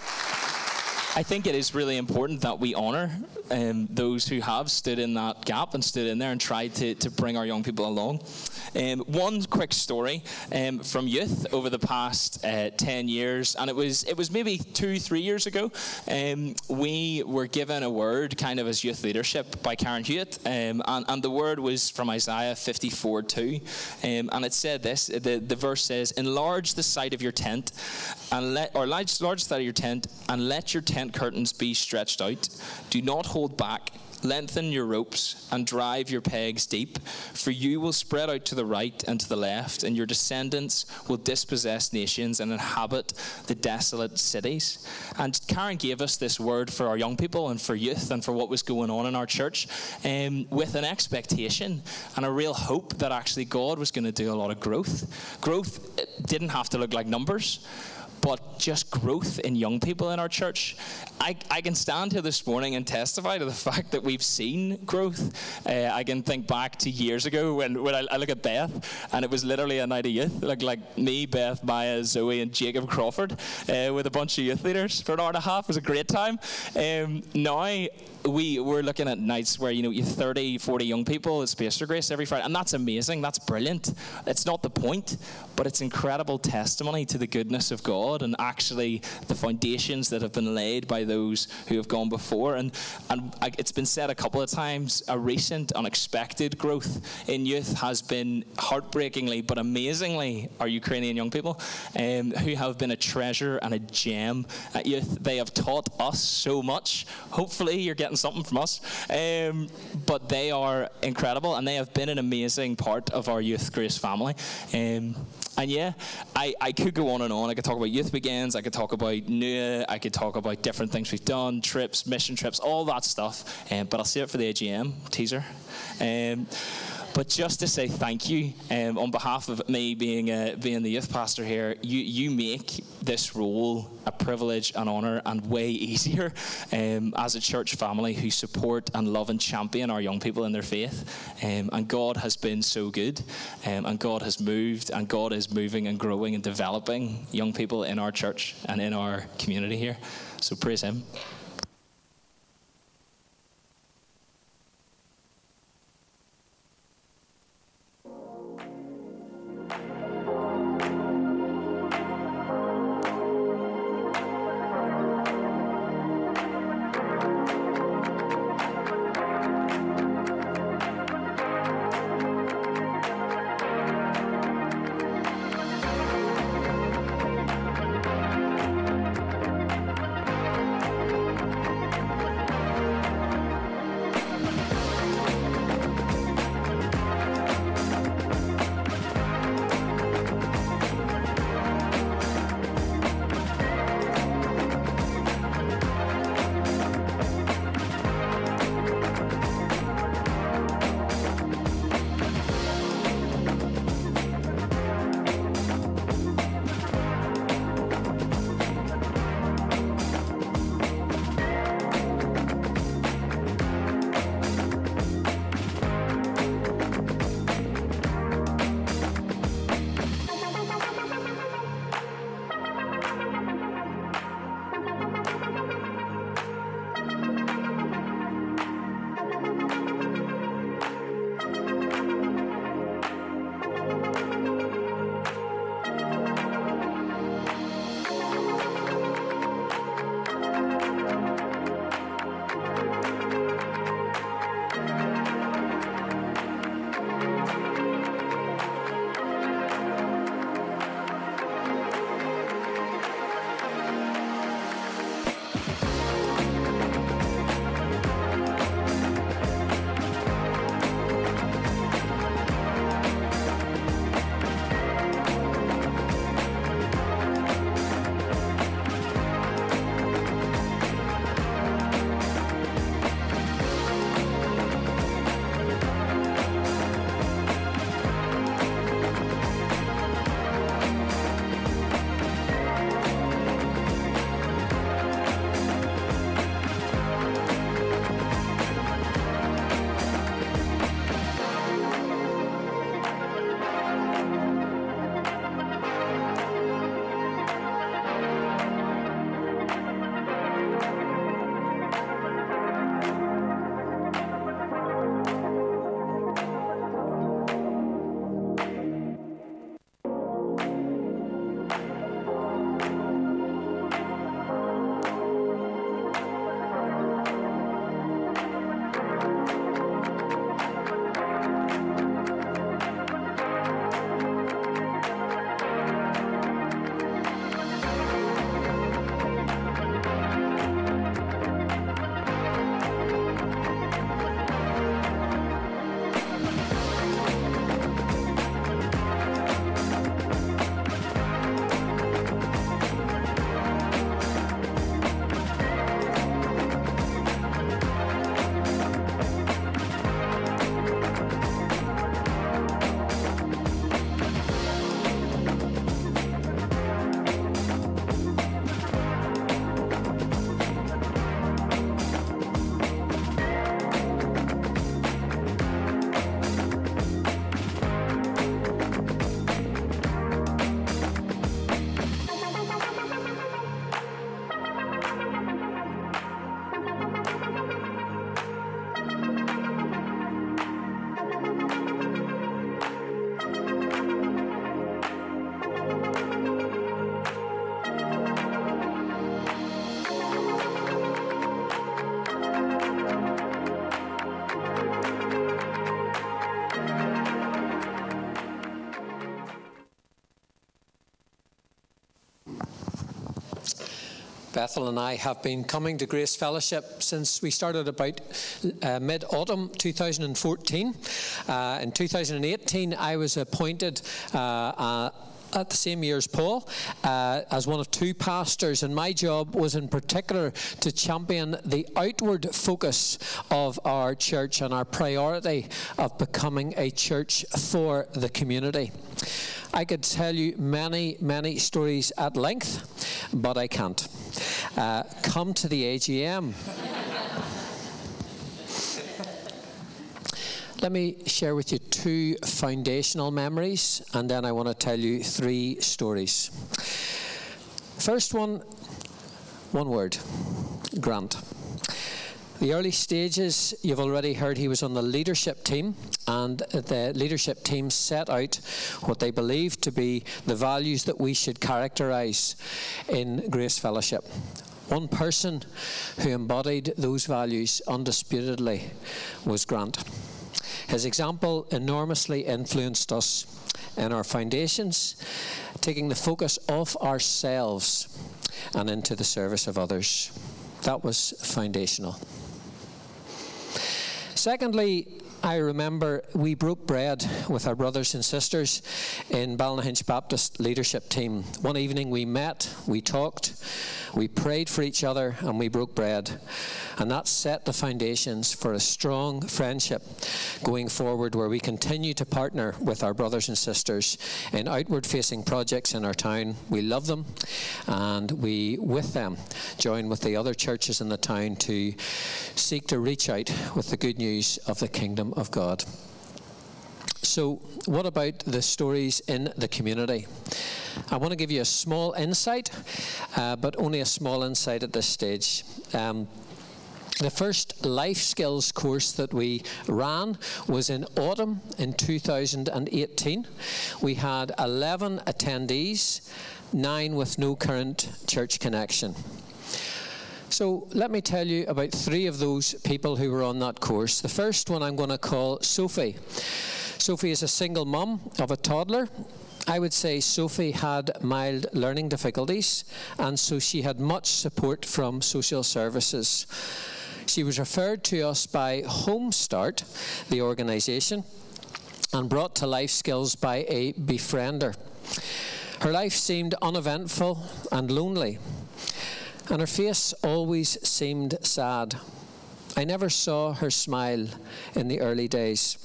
I think it is really important that we honour um, those who have stood in that gap and stood in there and tried to, to bring our young people along. Um, one quick story um, from youth over the past uh, 10 years, and it was it was maybe two, three years ago. Um, we were given a word kind of as youth leadership by Karen Hewitt, um, and, and the word was from Isaiah 54 2. Um, and it said this the, the verse says, Enlarge the site of your tent, and let, or large, large the site of your tent, and let your tent curtains be stretched out. Do not hold back Lengthen your ropes and drive your pegs deep, for you will spread out to the right and to the left, and your descendants will dispossess nations and inhabit the desolate cities. And Karen gave us this word for our young people and for youth and for what was going on in our church um, with an expectation and a real hope that actually God was going to do a lot of growth. Growth didn't have to look like numbers but just growth in young people in our church. I, I can stand here this morning and testify to the fact that we've seen growth. Uh, I can think back to years ago when, when I, I, look at Beth, and it was literally a night of youth, like, like me, Beth, Maya, Zoe, and Jacob Crawford uh, with a bunch of youth leaders for an hour and a half. It was a great time. Um, now, we we're looking at nights where you know you 30 40 young people at Space for Grace every Friday and that's amazing that's brilliant it's not the point but it's incredible testimony to the goodness of God and actually the foundations that have been laid by those who have gone before and and it's been said a couple of times a recent unexpected growth in youth has been heartbreakingly but amazingly our Ukrainian young people um, who have been a treasure and a gem at youth they have taught us so much hopefully you're getting getting something from us. Um, but they are incredible and they have been an amazing part of our Youth Grace family. Um, and yeah, I, I could go on and on. I could talk about youth begins, I could talk about new. I could talk about different things we've done, trips, mission trips, all that stuff. Um, but I'll save it for the AGM teaser. Um, but just to say thank you um, on behalf of me being uh, being the youth pastor here, you you make this role a privilege and honour and way easier um, as a church family who support and love and champion our young people in their faith. Um, and God has been so good, um, and God has moved, and God is moving and growing and developing young people in our church and in our community here. So praise Him. Bethel and I have been coming to Grace Fellowship since we started about uh, mid autumn 2014. Uh, in 2018, I was appointed uh, at the same year as Paul uh, as one of two pastors, and my job was in particular to champion the outward focus of our church and our priority of becoming a church for the community. I could tell you many, many stories at length, but I can't. Uh, come to the AGM. Let me share with you two foundational memories, and then I want to tell you three stories. First one, one word Grant. The early stages, you've already heard he was on the leadership team, and the leadership team set out what they believed to be the values that we should characterize in Grace Fellowship. One person who embodied those values undisputedly was Grant. His example enormously influenced us in our foundations, taking the focus off ourselves and into the service of others. That was foundational. Secondly, I remember we broke bread with our brothers and sisters in Ballynahinch Baptist leadership team. One evening we met, we talked, we prayed for each other, and we broke bread. And that set the foundations for a strong friendship going forward where we continue to partner with our brothers and sisters in outward facing projects in our town. We love them, and we, with them, join with the other churches in the town to seek to reach out with the good news of the kingdom of God. So, what about the stories in the community? I want to give you a small insight, uh, but only a small insight at this stage. Um, the first life skills course that we ran was in autumn in 2018. We had 11 attendees, nine with no current church connection. So let me tell you about three of those people who were on that course. The first one I'm going to call Sophie. Sophie is a single mum of a toddler. I would say Sophie had mild learning difficulties, and so she had much support from social services. She was referred to us by Homestart, the organisation, and brought to life skills by a befriender. Her life seemed uneventful and lonely, and her face always seemed sad. I never saw her smile in the early days.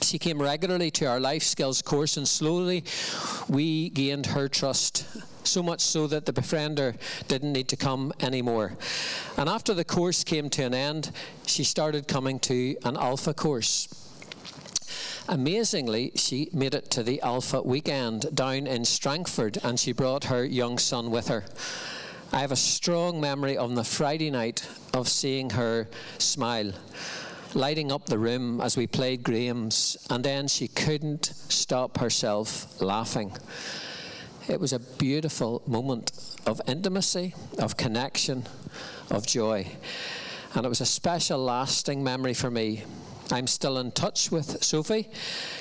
She came regularly to our life skills course, and slowly we gained her trust. So much so that the befriender didn't need to come anymore. And after the course came to an end, she started coming to an Alpha course. Amazingly, she made it to the Alpha weekend down in Strangford and she brought her young son with her. I have a strong memory on the Friday night of seeing her smile lighting up the room as we played Graham's, and then she couldn't stop herself laughing. It was a beautiful moment of intimacy, of connection, of joy. And it was a special, lasting memory for me. I'm still in touch with Sophie.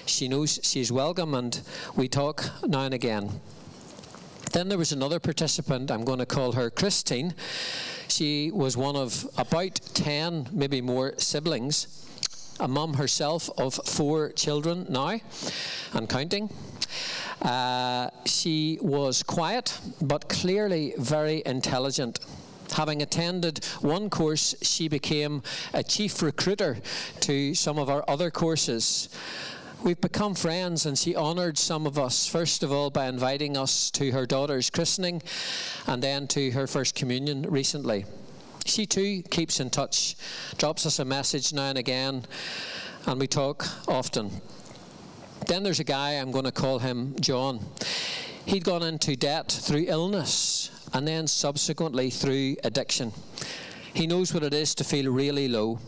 She knows she's welcome, and we talk now and again. Then there was another participant, I'm going to call her Christine. She was one of about 10, maybe more siblings, a mum herself of four children now and counting. Uh, she was quiet, but clearly very intelligent. Having attended one course, she became a chief recruiter to some of our other courses. We've become friends, and she honoured some of us, first of all, by inviting us to her daughter's christening and then to her first communion recently. She too keeps in touch, drops us a message now and again, and we talk often. Then there's a guy, I'm going to call him John. He'd gone into debt through illness and then subsequently through addiction. He knows what it is to feel really low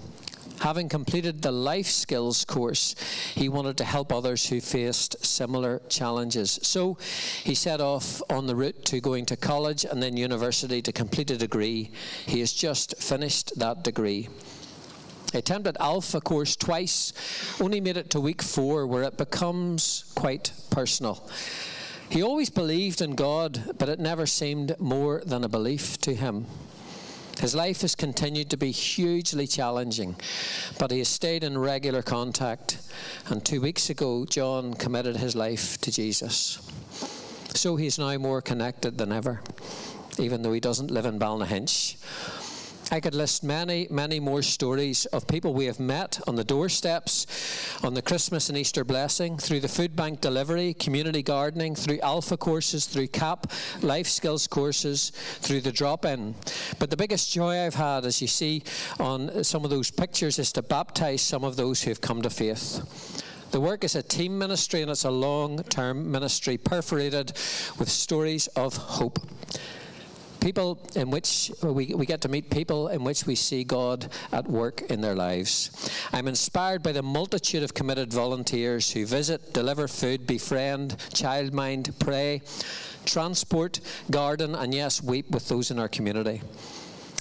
Having completed the life skills course, he wanted to help others who faced similar challenges. So he set off on the route to going to college and then university to complete a degree. He has just finished that degree. He attempted Alpha course twice, only made it to week four where it becomes quite personal. He always believed in God, but it never seemed more than a belief to him. His life has continued to be hugely challenging, but he has stayed in regular contact. And two weeks ago, John committed his life to Jesus. So he's now more connected than ever, even though he doesn't live in Ballynahinch. I could list many, many more stories of people we have met on the doorsteps, on the Christmas and Easter blessing, through the food bank delivery, community gardening, through Alpha courses, through CAP, life skills courses, through the drop in. But the biggest joy I've had, as you see on some of those pictures, is to baptize some of those who have come to faith. The work is a team ministry and it's a long term ministry perforated with stories of hope people in which we, we get to meet people in which we see God at work in their lives. I'm inspired by the multitude of committed volunteers who visit, deliver food, befriend, childmind, pray, transport, garden, and yes, weep with those in our community.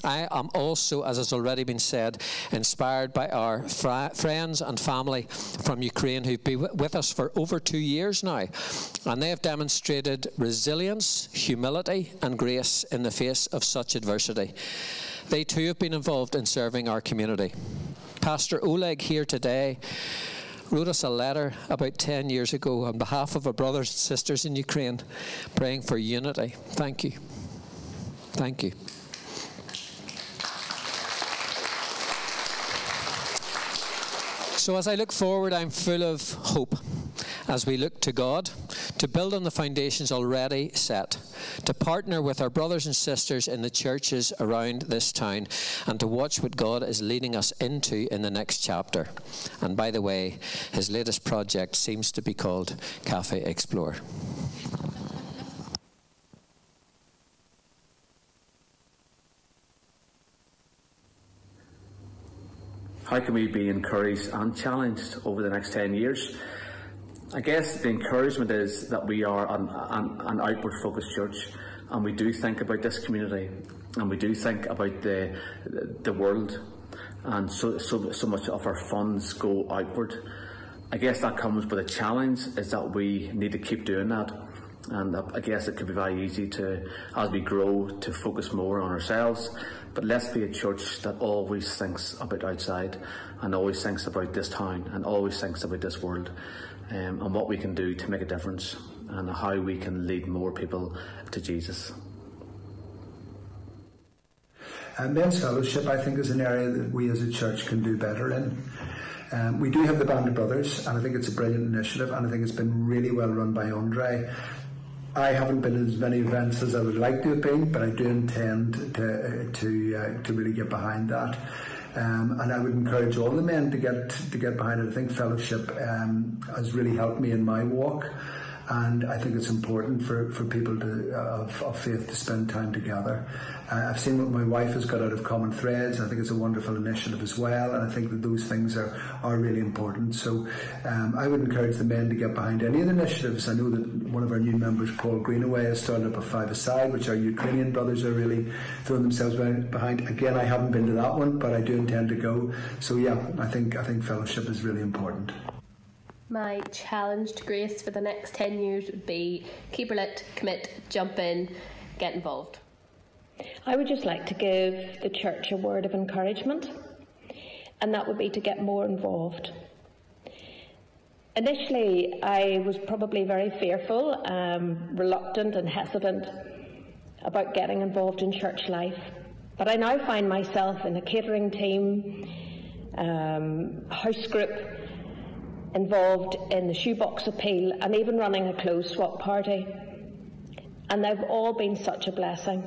I am also, as has already been said, inspired by our friends and family from Ukraine who've been with us for over two years now. And they have demonstrated resilience, humility, and grace in the face of such adversity. They too have been involved in serving our community. Pastor Oleg here today wrote us a letter about 10 years ago on behalf of our brothers and sisters in Ukraine, praying for unity. Thank you. Thank you. So, as I look forward, I'm full of hope as we look to God to build on the foundations already set, to partner with our brothers and sisters in the churches around this town, and to watch what God is leading us into in the next chapter. And by the way, his latest project seems to be called Cafe Explore. How can we be encouraged and challenged over the next 10 years? I guess the encouragement is that we are an, an, an outward focused church and we do think about this community and we do think about the, the world and so, so, so much of our funds go outward. I guess that comes with a challenge is that we need to keep doing that. And I guess it could be very easy to, as we grow, to focus more on ourselves but let's be a church that always thinks about outside and always thinks about this town and always thinks about this world um, and what we can do to make a difference and how we can lead more people to Jesus. Uh, men's fellowship, I think, is an area that we as a church can do better in. Um, we do have the Band of Brothers, and I think it's a brilliant initiative, and I think it's been really well run by Andre. I haven't been in as many events as I would like to have been, but I do intend to to uh, to really get behind that. Um, and I would encourage all the men to get to get behind it. I think fellowship um, has really helped me in my walk, and I think it's important for, for people to, uh, of, of faith to spend time together. I've seen what my wife has got out of Common Threads. I think it's a wonderful initiative as well, and I think that those things are, are really important. So um, I would encourage the men to get behind any of the initiatives. I know that one of our new members, Paul Greenaway, has started up a Five Aside, which our Ukrainian brothers are really throwing themselves behind. Again, I haven't been to that one, but I do intend to go. So yeah, I think I think fellowship is really important. My challenge to Grace for the next 10 years would be keep her lit, commit, jump in, get involved. I would just like to give the church a word of encouragement, and that would be to get more involved. Initially, I was probably very fearful, um, reluctant, and hesitant about getting involved in church life. But I now find myself in a catering team, um, house group, involved in the shoebox appeal, and even running a clothes swap party. And they've all been such a blessing.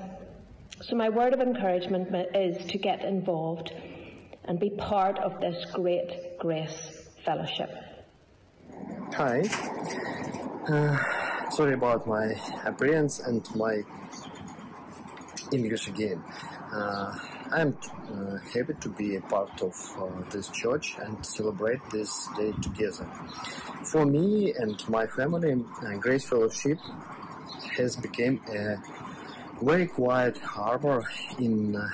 So, my word of encouragement is to get involved and be part of this great grace fellowship. Hi. Uh, sorry about my appearance and my English again. Uh, I'm uh, happy to be a part of uh, this church and celebrate this day together. For me and my family, uh, Grace Fellowship has become a very quiet harbor in uh,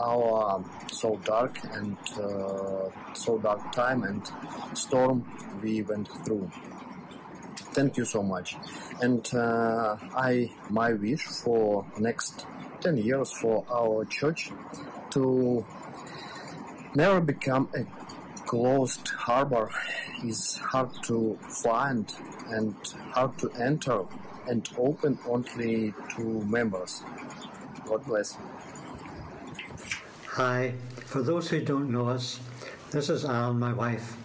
our so dark and uh, so dark time and storm we went through. Thank you so much. And uh, I, my wish for next 10 years for our church to never become a closed harbor is hard to find and hard to enter and open only to members. God bless. Hi, for those who don't know us, this is Anne, my wife.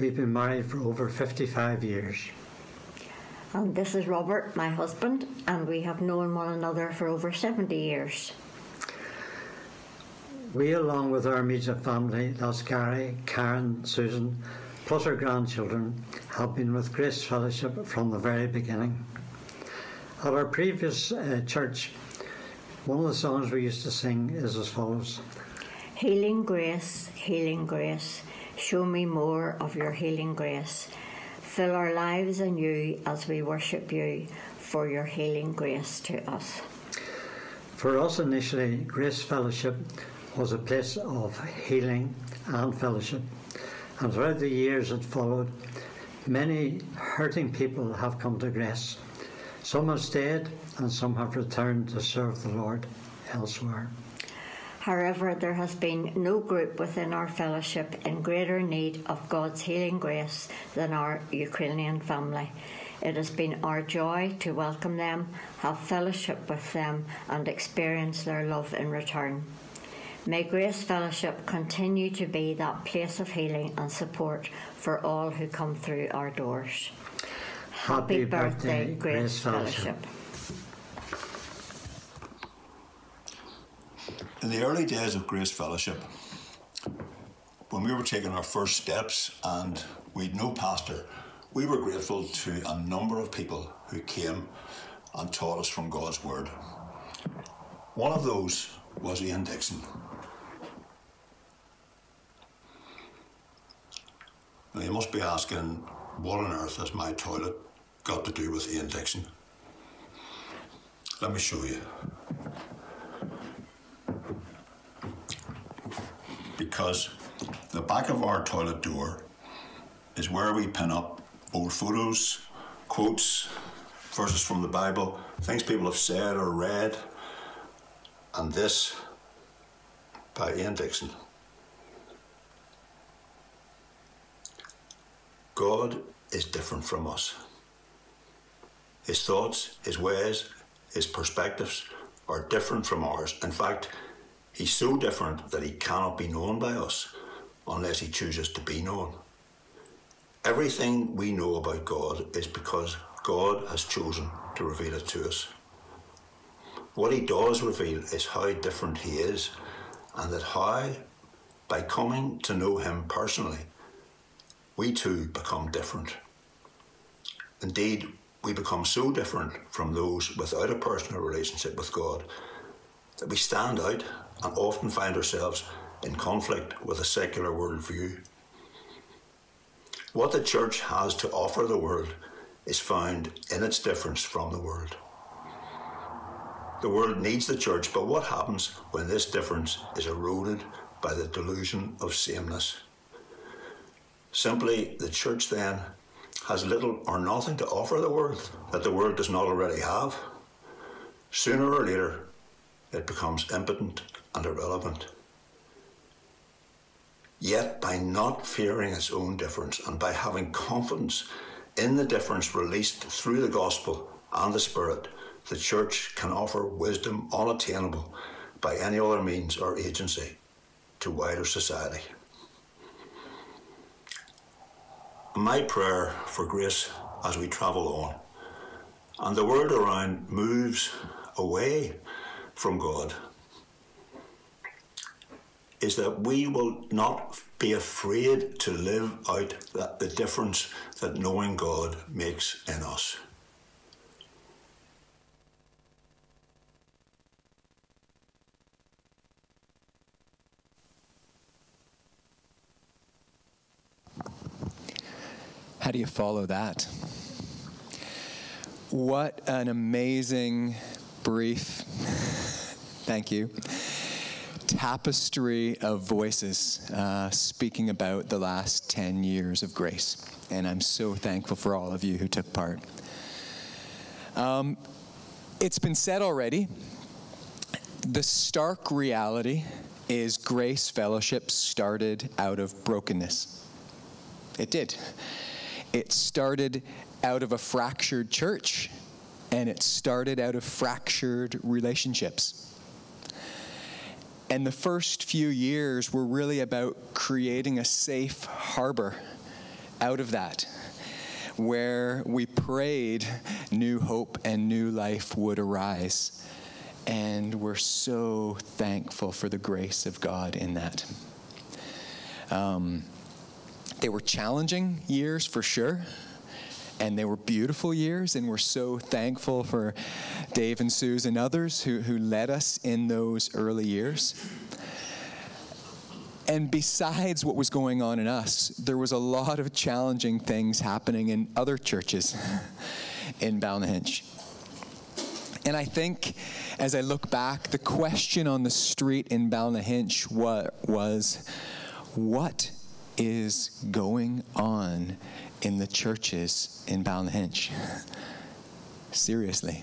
We've been married for over 55 years. And this is Robert, my husband, and we have known one another for over 70 years. We, along with our immediate family, that's Gary, Karen, Susan, plus our grandchildren, have been with Grace Fellowship from the very beginning. At our previous uh, church, one of the songs we used to sing is as follows Healing grace, healing grace, show me more of your healing grace. Fill our lives anew as we worship you for your healing grace to us. For us, initially, Grace Fellowship was a place of healing and fellowship. And throughout the years that followed, many hurting people have come to Grace. Some have stayed and some have returned to serve the Lord elsewhere. However, there has been no group within our fellowship in greater need of God's healing grace than our Ukrainian family. It has been our joy to welcome them, have fellowship with them, and experience their love in return. May Grace Fellowship continue to be that place of healing and support for all who come through our doors. Happy, birthday, Grace, Fellowship. In the early days of Grace Fellowship, when we were taking our first steps and we'd no pastor, we were grateful to a number of people who came and taught us from God's Word. One of those was Ian Dixon. Now you must be asking, what on earth is my toilet got to do with Ian Dixon? Let me show you. because the back of our toilet door is where we pin up old photos, quotes, verses from the Bible, things people have said or read, and this by Ian Dixon. God is different from us. His thoughts, his ways, his perspectives are different from ours. In fact, He's so different that he cannot be known by us unless he chooses to be known. Everything we know about God is because God has chosen to reveal it to us. What he does reveal is how different he is, and that how, by coming to know him personally, we too become different. Indeed, we become so different from those without a personal relationship with God that we stand out and often find ourselves in conflict with a secular worldview. What the church has to offer the world is found in its difference from the world. The world needs the church, but what happens when this difference is eroded by the delusion of sameness? Simply, the church then has little or nothing to offer the world that the world does not already have. Sooner or later, it becomes impotent and irrelevant. Yet, by not fearing its own difference and by having confidence in the difference released through the gospel and the Spirit, the Church can offer wisdom unattainable by any other means or agency to wider society. My prayer for grace as we travel on and the world around moves away from God is that we will not be afraid to live out that, the difference that knowing God makes in us. How do you follow that? What an amazing brief, [laughs] thank you, tapestry of voices uh, speaking about the last 10 years of grace. And I'm so thankful for all of you who took part. Um, it's been said already the stark reality is Grace Fellowship started out of brokenness. It did. It started out of a fractured church, and it started out of fractured relationships. And the first few years were really about creating a safe harbor out of that, where we prayed new hope and new life would arise. And we're so thankful for the grace of God in that. Um, they were challenging years for sure and they were beautiful years, and we're so thankful for Dave and Susan and others who, who led us in those early years. And besides what was going on in us, there was a lot of challenging things happening in other churches [laughs] in Ballynahinch. And I think as I look back, the question on the street in Ballynahinch was, what is going on in the churches in Ballynahinch. Seriously.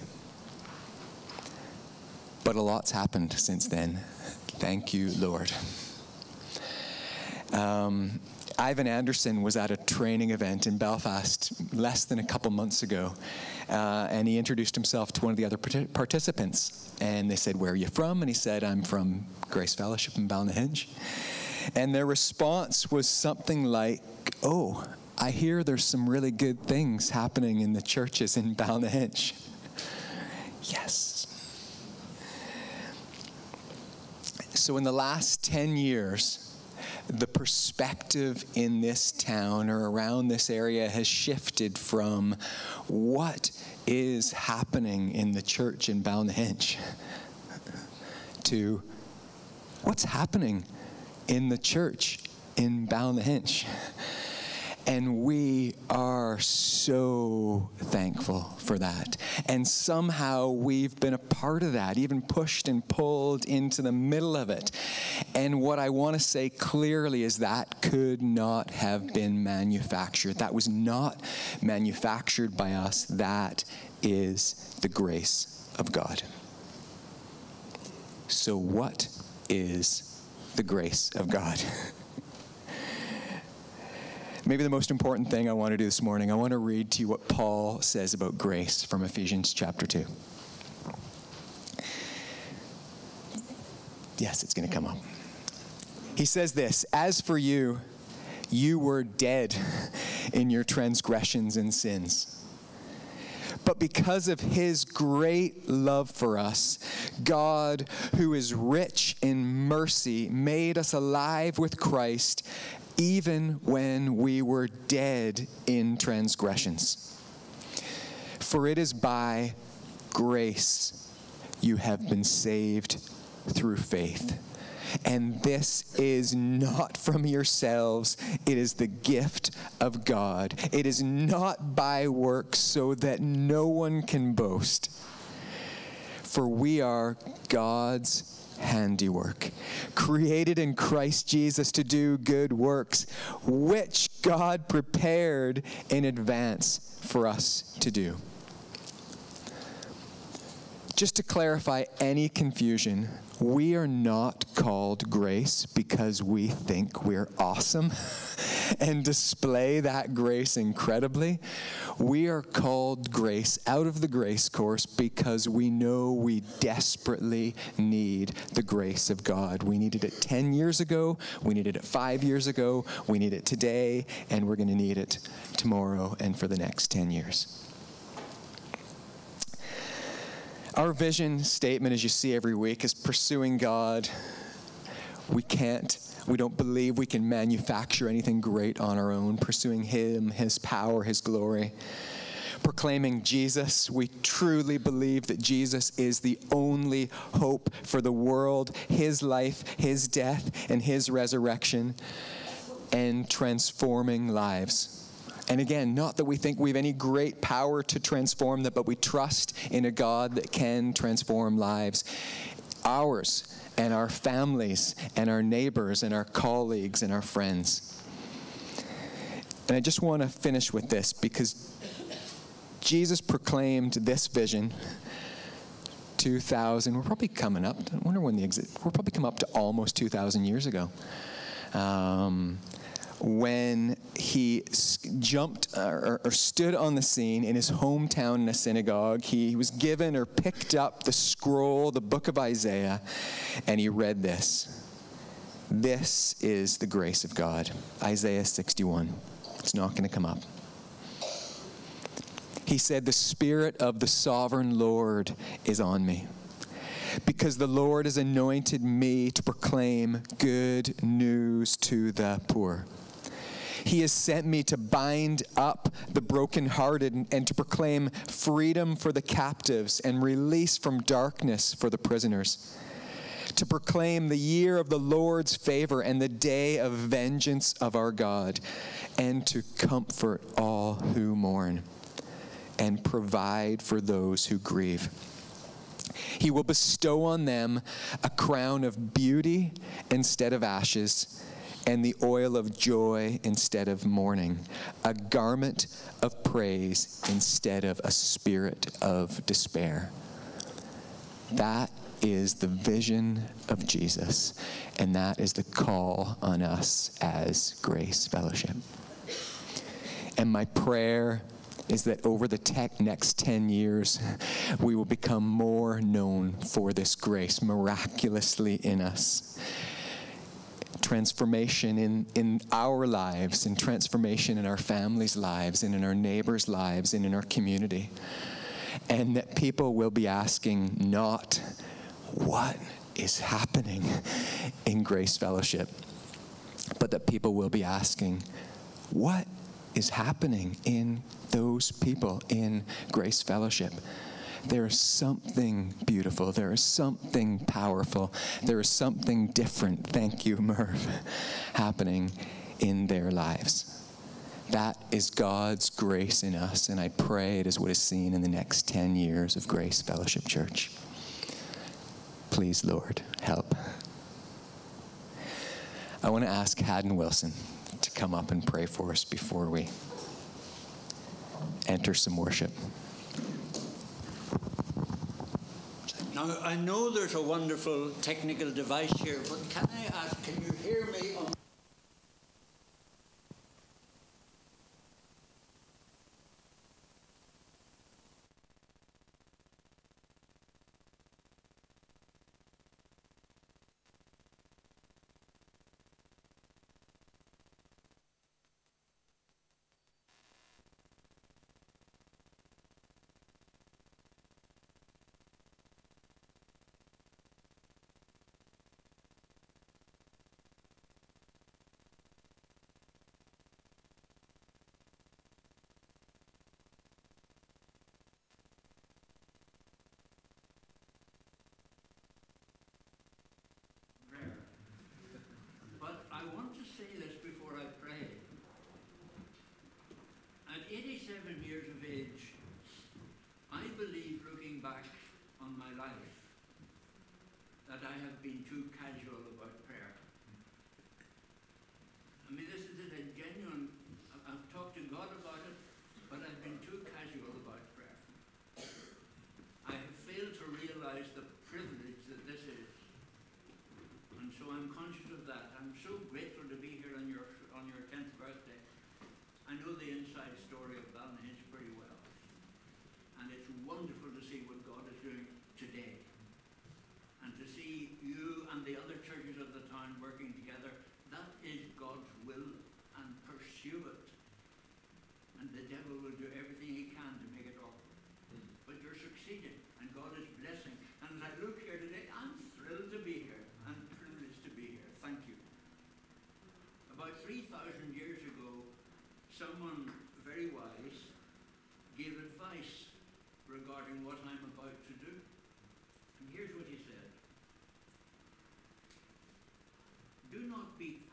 But a lot's happened since then. Thank you, Lord. Um, Ivan Anderson was at a training event in Belfast less than a couple months ago, uh, and he introduced himself to one of the other participants. And they said, Where are you from? And he said, I'm from Grace Fellowship in Ballynahinch. And their response was something like, Oh, I hear there's some really good things happening in the churches in Ballynahinch. [laughs] yes. So, in the last 10 years, the perspective in this town or around this area has shifted from what is happening in the church in Ballynahinch [laughs] to what's happening in the church in Ballynahinch. And we are so thankful for that. And somehow we've been a part of that, even pushed and pulled into the middle of it. And what I want to say clearly is that could not have been manufactured. That was not manufactured by us. That is the grace of God. So, what is the grace of God? Maybe the most important thing I want to do this morning, I want to read to you what Paul says about grace from Ephesians chapter 2. Yes, it's going to come up. He says this As for you, you were dead in your transgressions and sins. But because of his great love for us, God, who is rich in mercy, made us alive with Christ even when we were dead in transgressions. For it is by grace you have been saved through faith. And this is not from yourselves, it is the gift of God. It is not by works, so that no one can boast. For we are God's handiwork, created in Christ Jesus to do good works, which God prepared in advance for us to do. Just to clarify any confusion, we are not called grace because we think we're awesome [laughs] and display that grace incredibly. We are called grace out of the grace course because we know we desperately need the grace of God. We needed it 10 years ago, we needed it five years ago, we need it today, and we're going to need it tomorrow and for the next 10 years. Our vision statement, as you see every week, is pursuing God. We can't, we don't believe we can manufacture anything great on our own, pursuing Him, His power, His glory. Proclaiming Jesus, we truly believe that Jesus is the only hope for the world, His life, His death, and His resurrection, and transforming lives. And again, not that we think we have any great power to transform that, but we trust in a God that can transform lives. Ours and our families and our neighbors and our colleagues and our friends. And I just want to finish with this because Jesus proclaimed this vision 2,000, we're probably coming up, I wonder when the exit, we're probably come up to almost 2,000 years ago. Um, when he jumped uh, or, or, stood on the scene in his hometown in a synagogue. He was given or picked up the scroll, the book of Isaiah, and he read this. This is the grace of God. Isaiah 61. It's not going to come up. He said, The Spirit of the sovereign Lord is on me because the Lord has anointed me to proclaim good news to the poor. He has sent me to bind up the brokenhearted and to proclaim freedom for the captives and release from darkness for the prisoners. To proclaim the year of the Lord's favor and the day of vengeance of our God, and to comfort all who mourn and provide for those who grieve. He will bestow on them a crown of beauty instead of ashes and the oil of joy instead of mourning, a garment of praise instead of a spirit of despair. That is the vision of Jesus, and that is the call on us as Grace Fellowship. And my prayer is that over the tech next 10 years, we will become more known for this grace miraculously in us transformation in, in our lives, and transformation in our families' lives, and in our neighbors' lives, and in our community. And that people will be asking not what is happening in Grace Fellowship, but that people will be asking what is happening in those people in Grace Fellowship there is something beautiful, there is something powerful, there is something different, thank you, Merv, [laughs] happening in their lives. That is God's grace in us, and I pray it is what is seen in the next 10 years of Grace Fellowship Church. Please, Lord, help. I want to ask Haddon Wilson to come up and pray for us before we enter some worship. Now, I know there's a wonderful technical device here, but can I ask, can you hear me on anything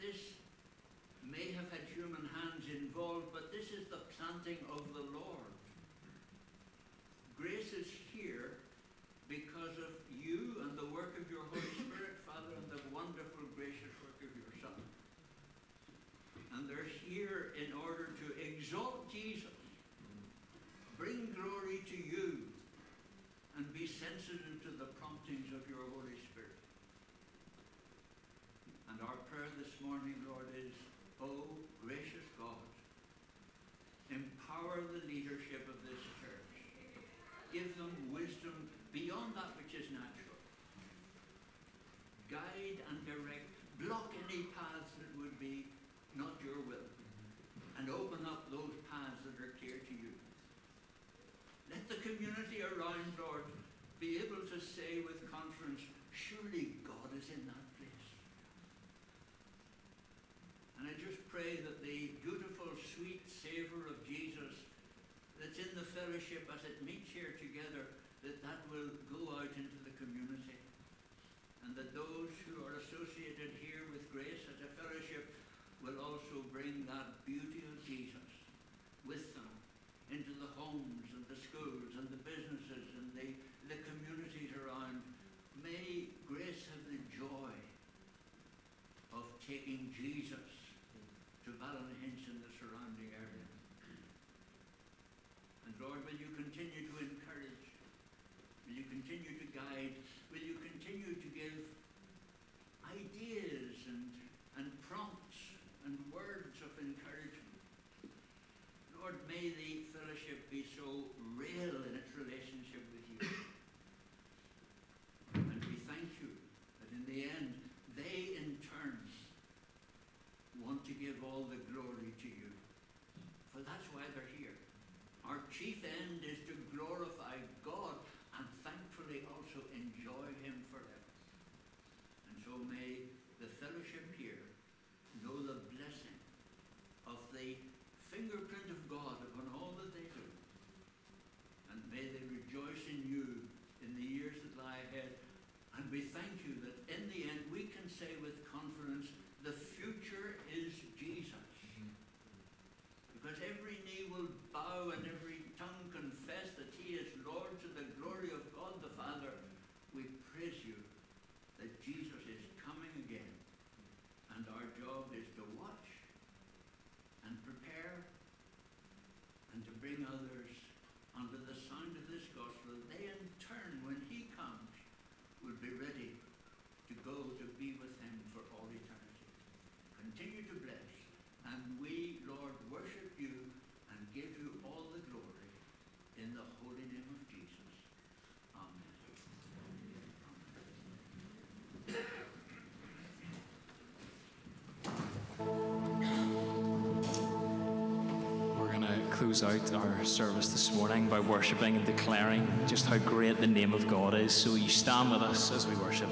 this may have had human hands involved, but this is the planting of echoes out our service this morning by worshipping and declaring just how great the name of God is. So you stand with us as we worship.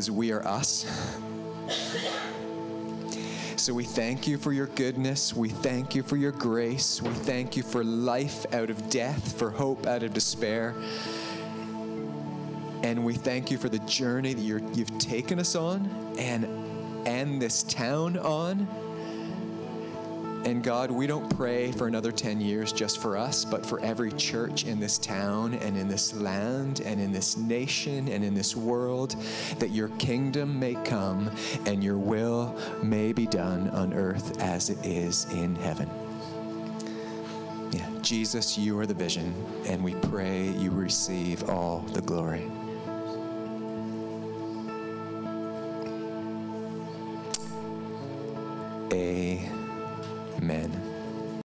Because we are us. So we thank you for your goodness. We thank you for your grace. We thank you for life out of death, for hope out of despair. And we thank you for the journey that you're, you've taken us on and, and this town on. And God, we don't pray for another 10 years just for us, but for every church in this town and in this land and in this nation and in this world, that your kingdom may come and your will may be done on earth as it is in heaven. Yeah, Jesus, you are the vision, and we pray you receive all the glory.